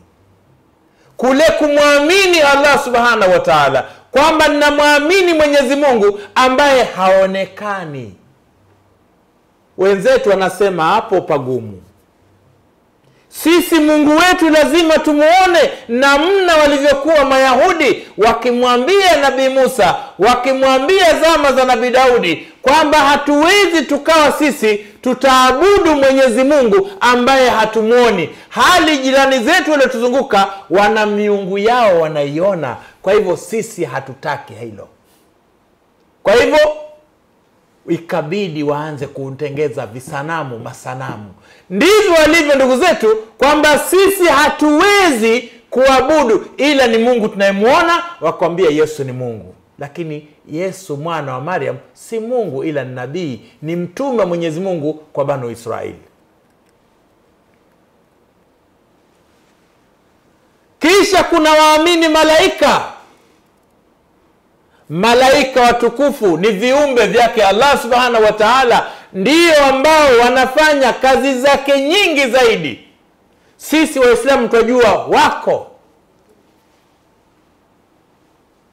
kule kumwamini Allah subhanahu wa taala, kwamba ninamwamini Mwenyezi Mungu ambaye haonekani. Wenzetu wanasema hapo pagumu. Sisi Mungu wetu lazima tumuone, namna walivyokuwa Mayahudi wakimwambia Nabii Musa, wakimwambia zama za Nabii Daudi kwamba hatuwezi tukawa sisi tutaabudu Mwenyezi Mungu ambaye hatumwoni, hali jirani zetu waliotuzunguka wana miungu yao wanaiona. Kwa hivyo sisi hatutaki hilo. Kwa hivyo ikabidi waanze kutengeza visanamu, masanamu. Ndivyo walivyo ndugu zetu, kwamba sisi hatuwezi kuabudu ila ni Mungu tunayemwona. Wakwambia Yesu ni Mungu, lakini Yesu mwana wa Mariam si Mungu ila ni nabii, ni mtume wa Mwenyezi Mungu kwa Banu Israeli. Kisha kuna waamini malaika malaika watukufu ni viumbe vyake Allah subhanahu wa taala, ndio ambao wanafanya kazi zake nyingi zaidi. Sisi Waislamu twajua wako.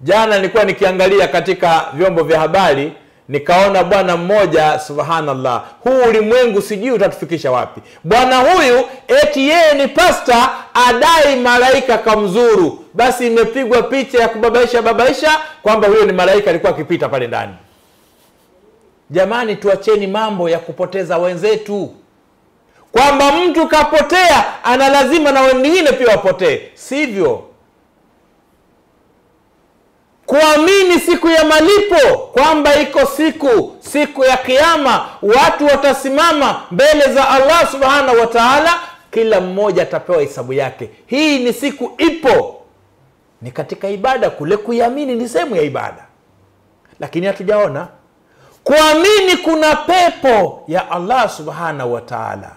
Jana nilikuwa nikiangalia katika vyombo vya habari, nikaona bwana mmoja, subhanallah, huu ulimwengu sijui utatufikisha wapi. Bwana huyu eti yeye ni pasta, adai malaika kamzuru basi imepigwa picha ya kubabaisha babaisha kwamba huyo ni malaika alikuwa akipita pale ndani. Jamani, tuacheni mambo ya kupoteza wenzetu, kwamba mtu kapotea ana lazima na wengine pia wapotee, sivyo? Kuamini siku ya malipo, kwamba iko siku, siku ya Kiama watu watasimama mbele za Allah subhanahu wataala kila mmoja atapewa hesabu yake. Hii ni siku ipo ni katika ibada. Kule kuiamini ni sehemu ya ibada, lakini hatujaona kuamini. Kuna pepo ya Allah subhanahu wa taala,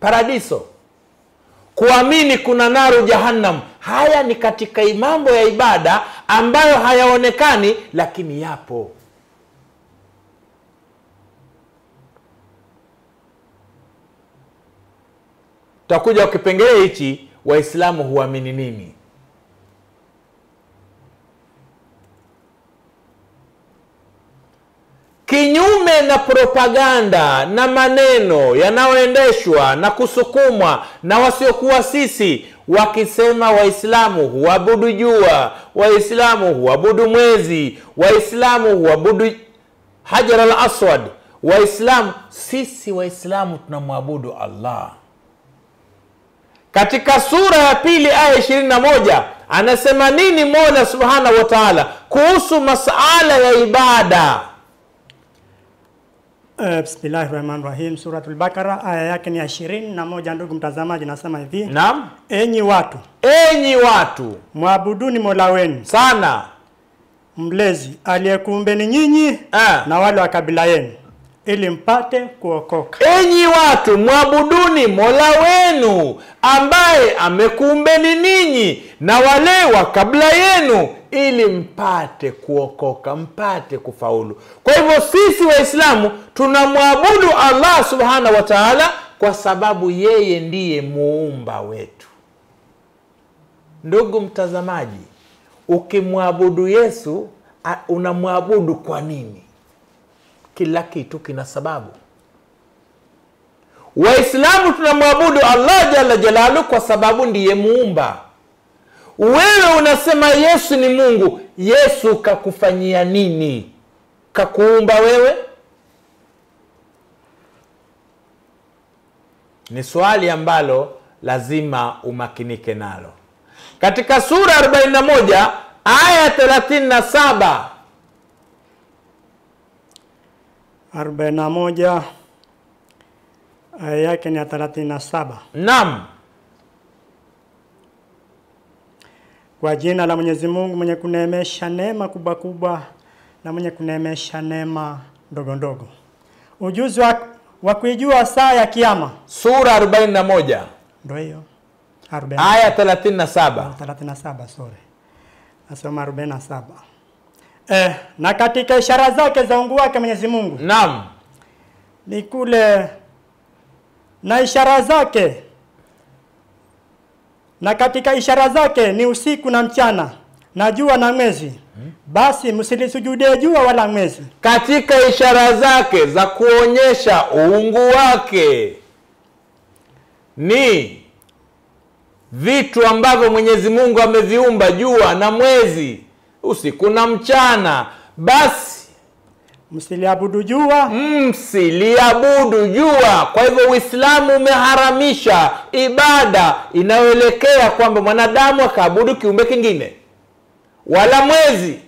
paradiso. Kuamini kuna naru jahannam. Haya ni katika mambo ya ibada ambayo hayaonekani, lakini yapo. Tutakuja kwa kipengele hichi Waislamu huamini nini? Kinyume na propaganda na maneno yanayoendeshwa na kusukumwa na wasiokuwa sisi, wakisema Waislamu huabudu jua, Waislamu huabudu mwezi, Waislamu huabudu Hajar al Aswad, Waislamu. Sisi Waislamu tunamwabudu Allah. Katika sura ya pili aya ishirini na moja anasema nini Mola subhanahu wa taala kuhusu masala ya ibada? Uh, Bismillahi rahmani rahim. Suratul Bakara aya yake ni ishirini na moja. Ndugu mtazamaji, nasema hivi: Naam, enyi watu, enyi watu. Mwabuduni mola wenu. Sana. Mlezi aliyekuumbeni nyinyi eh. na wale wa kabila yenu ili mpate kuokoka. Enyi watu mwabuduni mola wenu ambaye amekuumbeni ninyi na wale wa kabla yenu ili mpate kuokoka, mpate kufaulu. Kwa hivyo sisi Waislamu tunamwabudu Allah subhanahu wa taala kwa sababu yeye ndiye muumba wetu. Ndugu mtazamaji, ukimwabudu Yesu unamwabudu kwa nini? Kila kitu kina sababu. Waislamu tunamwabudu Allah jala jalalu kwa sababu ndiye muumba. Wewe unasema Yesu ni Mungu, Yesu kakufanyia nini? Kakuumba wewe? Ni swali ambalo lazima umakinike nalo. Katika sura 41 aya 37 arobaini na moja aya yake ni ya thelathini na saba. Naam, Kwa jina la Mwenyezi Mungu mwenye kuneemesha neema kubwa kubwa na mwenye kuneemesha neema ndogo ndogo. Ujuzi wa, wa kuijua saa ya kiyama sura 41 ndio hiyo 40 aya 37 37 sorry. Nasoma 47. Eh, na katika ishara zake za ungu wake Mwenyezi Mungu. Naam, ni kule na ishara zake. Na katika ishara zake ni usiku na mchana na jua na mwezi. Basi msilisujudie jua wala mwezi. Katika ishara zake za kuonyesha uungu wake ni vitu ambavyo Mwenyezi Mungu ameviumba, jua na mwezi, usiku na mchana, basi msiliabudu jua. Msiliabudu jua. Kwa hivyo Uislamu umeharamisha ibada inayoelekea kwamba mwanadamu akaabudu kiumbe kingine, wala mwezi,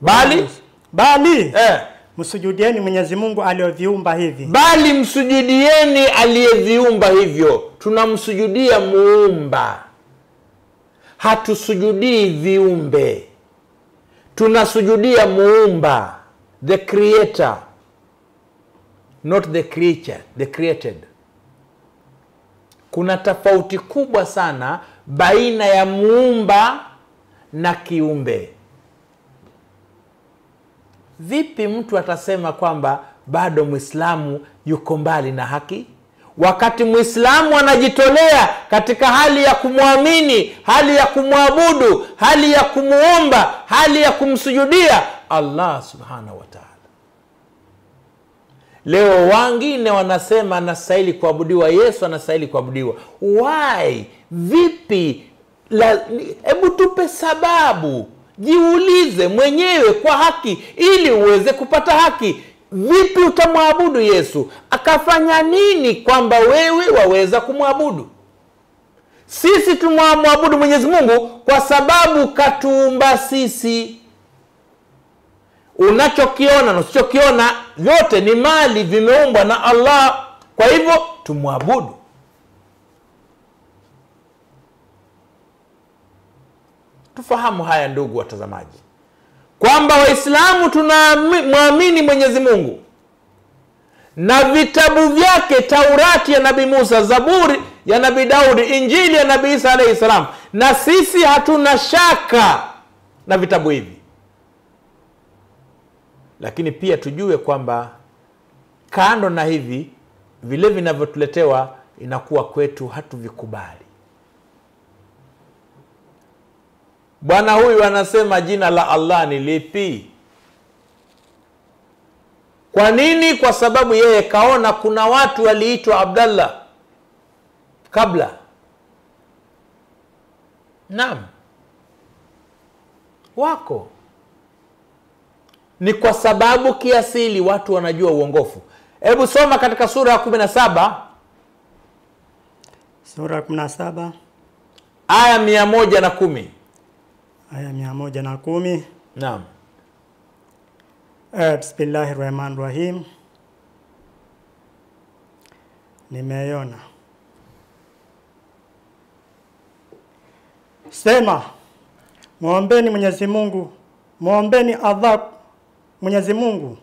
bali? Bali? Eh, msujudieni Mwenyezi Mungu aliyoviumba hivi. Bali msujudieni aliyeviumba hivyo. Tunamsujudia muumba, hatusujudii viumbe, tunasujudia muumba, the creator, not the creature, the created. Kuna tofauti kubwa sana baina ya muumba na kiumbe. Vipi mtu atasema kwamba bado Mwislamu yuko mbali na haki, wakati Mwislamu anajitolea katika hali ya kumwamini, hali ya kumwabudu, hali ya kumwomba, hali ya kumsujudia Allah subhanahu wataala. Leo wangine wanasema anastahili kuabudiwa, Yesu anastahili kuabudiwa. Why? Vipi? Hebu tupe sababu, jiulize mwenyewe kwa haki, ili uweze kupata haki. Vipi utamwabudu Yesu? Akafanya nini kwamba wewe waweza kumwabudu? Sisi tumwamwabudu Mwenyezi Mungu kwa sababu katuumba sisi unachokiona na usichokiona vyote ni mali vimeumbwa na Allah. Kwa hivyo tumwabudu. Tufahamu haya ndugu watazamaji, kwamba Waislamu tunamwamini Mwenyezi Mungu. Na vitabu vyake, Taurati ya Nabii Musa, Zaburi ya Nabii Daudi, Injili ya Nabii Isa alaihi salam, na sisi hatuna shaka na vitabu hivi. Lakini pia tujue kwamba kando na hivi vile vinavyotuletewa inakuwa kwetu hatuvikubali. Bwana huyu anasema jina la Allah ni lipi? Kwa nini? Kwa sababu yeye kaona kuna watu waliitwa Abdallah kabla. Naam, wako ni kwa sababu kiasili watu wanajua uongofu. Hebu soma katika sura ya 17 sura ya 17 aya mia moja na kumi. Aya mia moja na kumi Naam, Eh, Bismillahi rahmani rahim. Nimeiona. Sema, mwombeni Mwenyezi Mungu, mwombeni Allah Mwenyezi Mungu.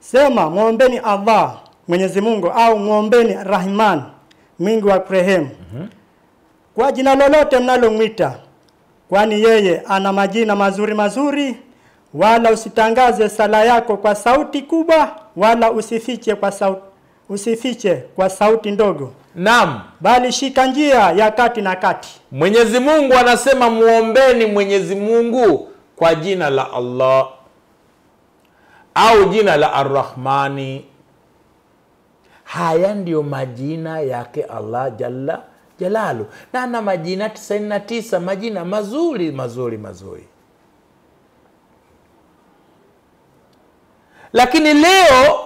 Sema, mwombeni Allah Mwenyezi Mungu au mwombeni Rahman mwingi wa kurehemu kwa jina lolote mnalomwita, kwani yeye ana majina mazuri mazuri. Wala usitangaze sala yako kwa sauti kubwa, wala usifiche kwa sauti, usifiche kwa sauti ndogo, naam bali shika njia ya kati na kati. mwenyezi mungu anasema muombeni mwenyezi mungu kwa jina la allah au jina la arrahmani haya ndiyo majina yake allah jalla jalalu. Na ana majina 99 majina mazuri mazuri mazuri. Lakini leo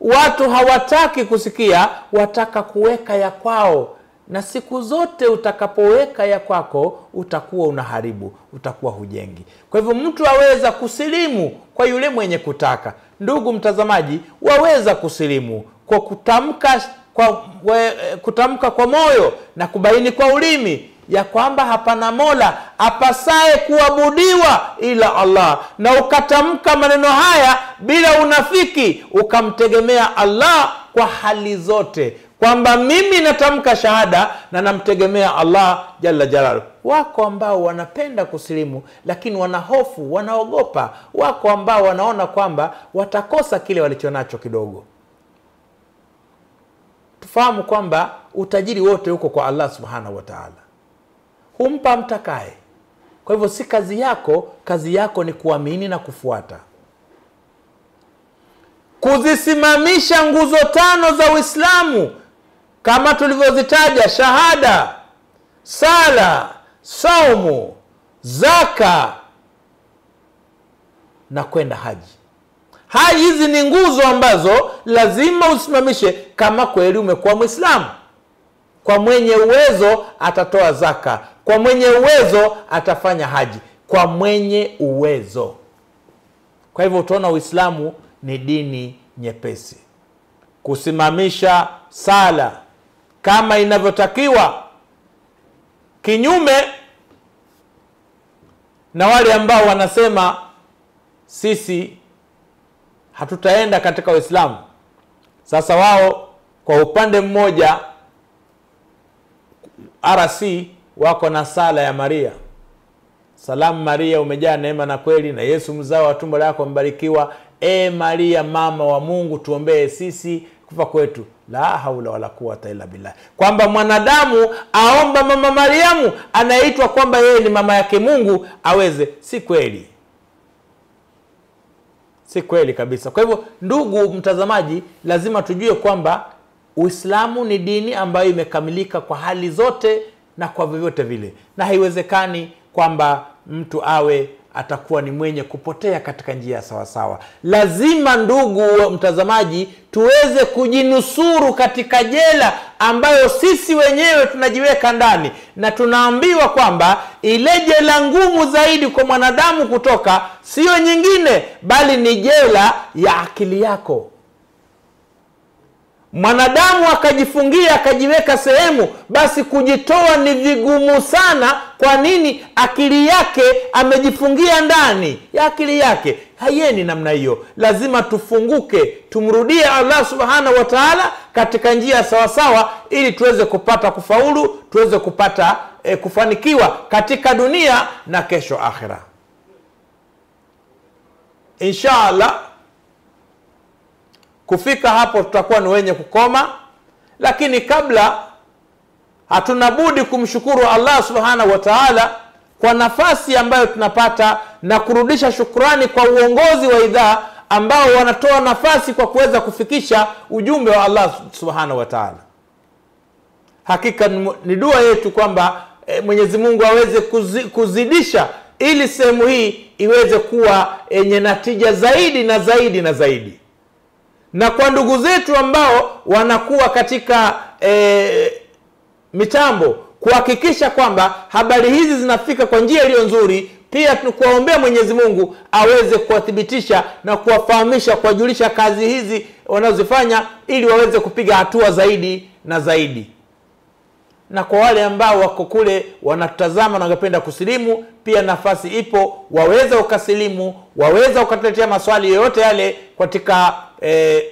watu hawataki kusikia wataka kuweka ya kwao. Na siku zote utakapoweka ya kwako utakuwa unaharibu utakuwa hujengi. Kwa hivyo mtu aweza kusilimu kwa yule mwenye kutaka. Ndugu mtazamaji waweza kusilimu kwa kutamka kwa we, kutamka kwa moyo na kubaini kwa ulimi ya kwamba hapana mola apasaye kuabudiwa ila allah. Na ukatamka maneno haya bila unafiki ukamtegemea allah kwa hali zote. Kwamba mimi natamka shahada na namtegemea allah jalla jalalu. Wako ambao wanapenda kusilimu lakini wanahofu wanaogopa. Wako ambao wanaona kwamba watakosa kile walichonacho kidogo tufahamu kwamba utajiri wote uko kwa allah subhanahu wa taala. Humpa mtakaye. Kwa hivyo si kazi yako kazi yako ni kuamini na kufuata. Kuzisimamisha nguzo tano za uislamu kama tulivyozitaja shahada sala saumu zaka na kwenda haji haji hizi ni nguzo ambazo lazima usimamishe kama kweli umekuwa mwislamu kwa mwenye uwezo atatoa zaka. Kwa mwenye uwezo atafanya haji. Kwa mwenye uwezo. Kwa hivyo utaona uislamu ni dini nyepesi. Kusimamisha sala kama inavyotakiwa. Kinyume na wale ambao wanasema sisi hatutaenda katika uislamu. Sasa wao kwa upande mmoja rc wako na sala ya maria. Salamu maria umejaa neema na kweli na yesu mzao wa tumbo lako mbarikiwa. E maria mama wa mungu tuombee sisi kufa kwetu. La haula wala quwata illa billah. Kwamba mwanadamu aomba mama mariamu anayeitwa kwamba yeye ni mama yake mungu aweze. Si kweli si kweli kabisa. Kwa hivyo ndugu mtazamaji lazima tujue kwamba uislamu ni dini ambayo imekamilika kwa hali zote na kwa vyovyote vile. Na haiwezekani kwamba mtu awe atakuwa ni mwenye kupotea katika njia ya sawasawa. Lazima ndugu mtazamaji tuweze kujinusuru katika jela ambayo sisi wenyewe tunajiweka ndani. Na tunaambiwa kwamba ile jela ngumu zaidi kwa mwanadamu kutoka siyo nyingine bali ni jela ya akili yako mwanadamu akajifungia akajiweka sehemu basi kujitoa ni vigumu sana. Kwa nini? Akili yake amejifungia ndani ya akili yake. Haieni namna hiyo. Lazima tufunguke tumrudie allah subhanahu wataala katika njia sawasawa ili tuweze kupata kufaulu tuweze kupata eh, kufanikiwa katika dunia na kesho akhira insha allah kufika hapo tutakuwa ni wenye kukoma lakini kabla hatuna budi kumshukuru allah subhanahu wa taala kwa nafasi ambayo tunapata na kurudisha shukrani kwa uongozi wa idhaa ambao wanatoa nafasi kwa kuweza kufikisha ujumbe wa allah subhanahu wa taala. Hakika ni dua yetu kwamba e, mwenyezi mungu aweze kuzi, kuzidisha ili sehemu hii iweze kuwa yenye natija zaidi na zaidi na zaidi na kwa ndugu zetu ambao wanakuwa katika e, mitambo kuhakikisha kwamba habari hizi zinafika kwa njia iliyo nzuri pia kuwaombea mwenyezi mungu aweze kuwathibitisha na kuwafahamisha kuwajulisha kazi hizi wanazozifanya ili waweze kupiga hatua zaidi na zaidi. Na kwa wale ambao wako kule wanatazama na wangependa kusilimu pia nafasi ipo waweza ukasilimu waweza ukatuletea maswali yoyote yale katika eh,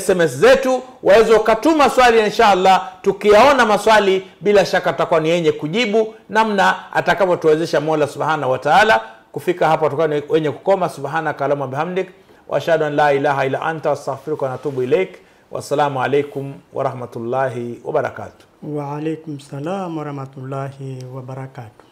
sms zetu waweze ukatuma swali insha allah tukiyaona maswali bila shaka tutakuwa ni yenye kujibu namna atakavyotuwezesha mola subhanahu wataala kufika hapa tutakuwa ni wenye kukoma. Subhanaka allahumma bihamdik. Washhadu an la ilaha illa anta wastaghfiruka wanatubu ilaik wassalamu alaikum warahmatullahi wabarakatuh Wa alaikum salam warahmatullahi wabarakatuh.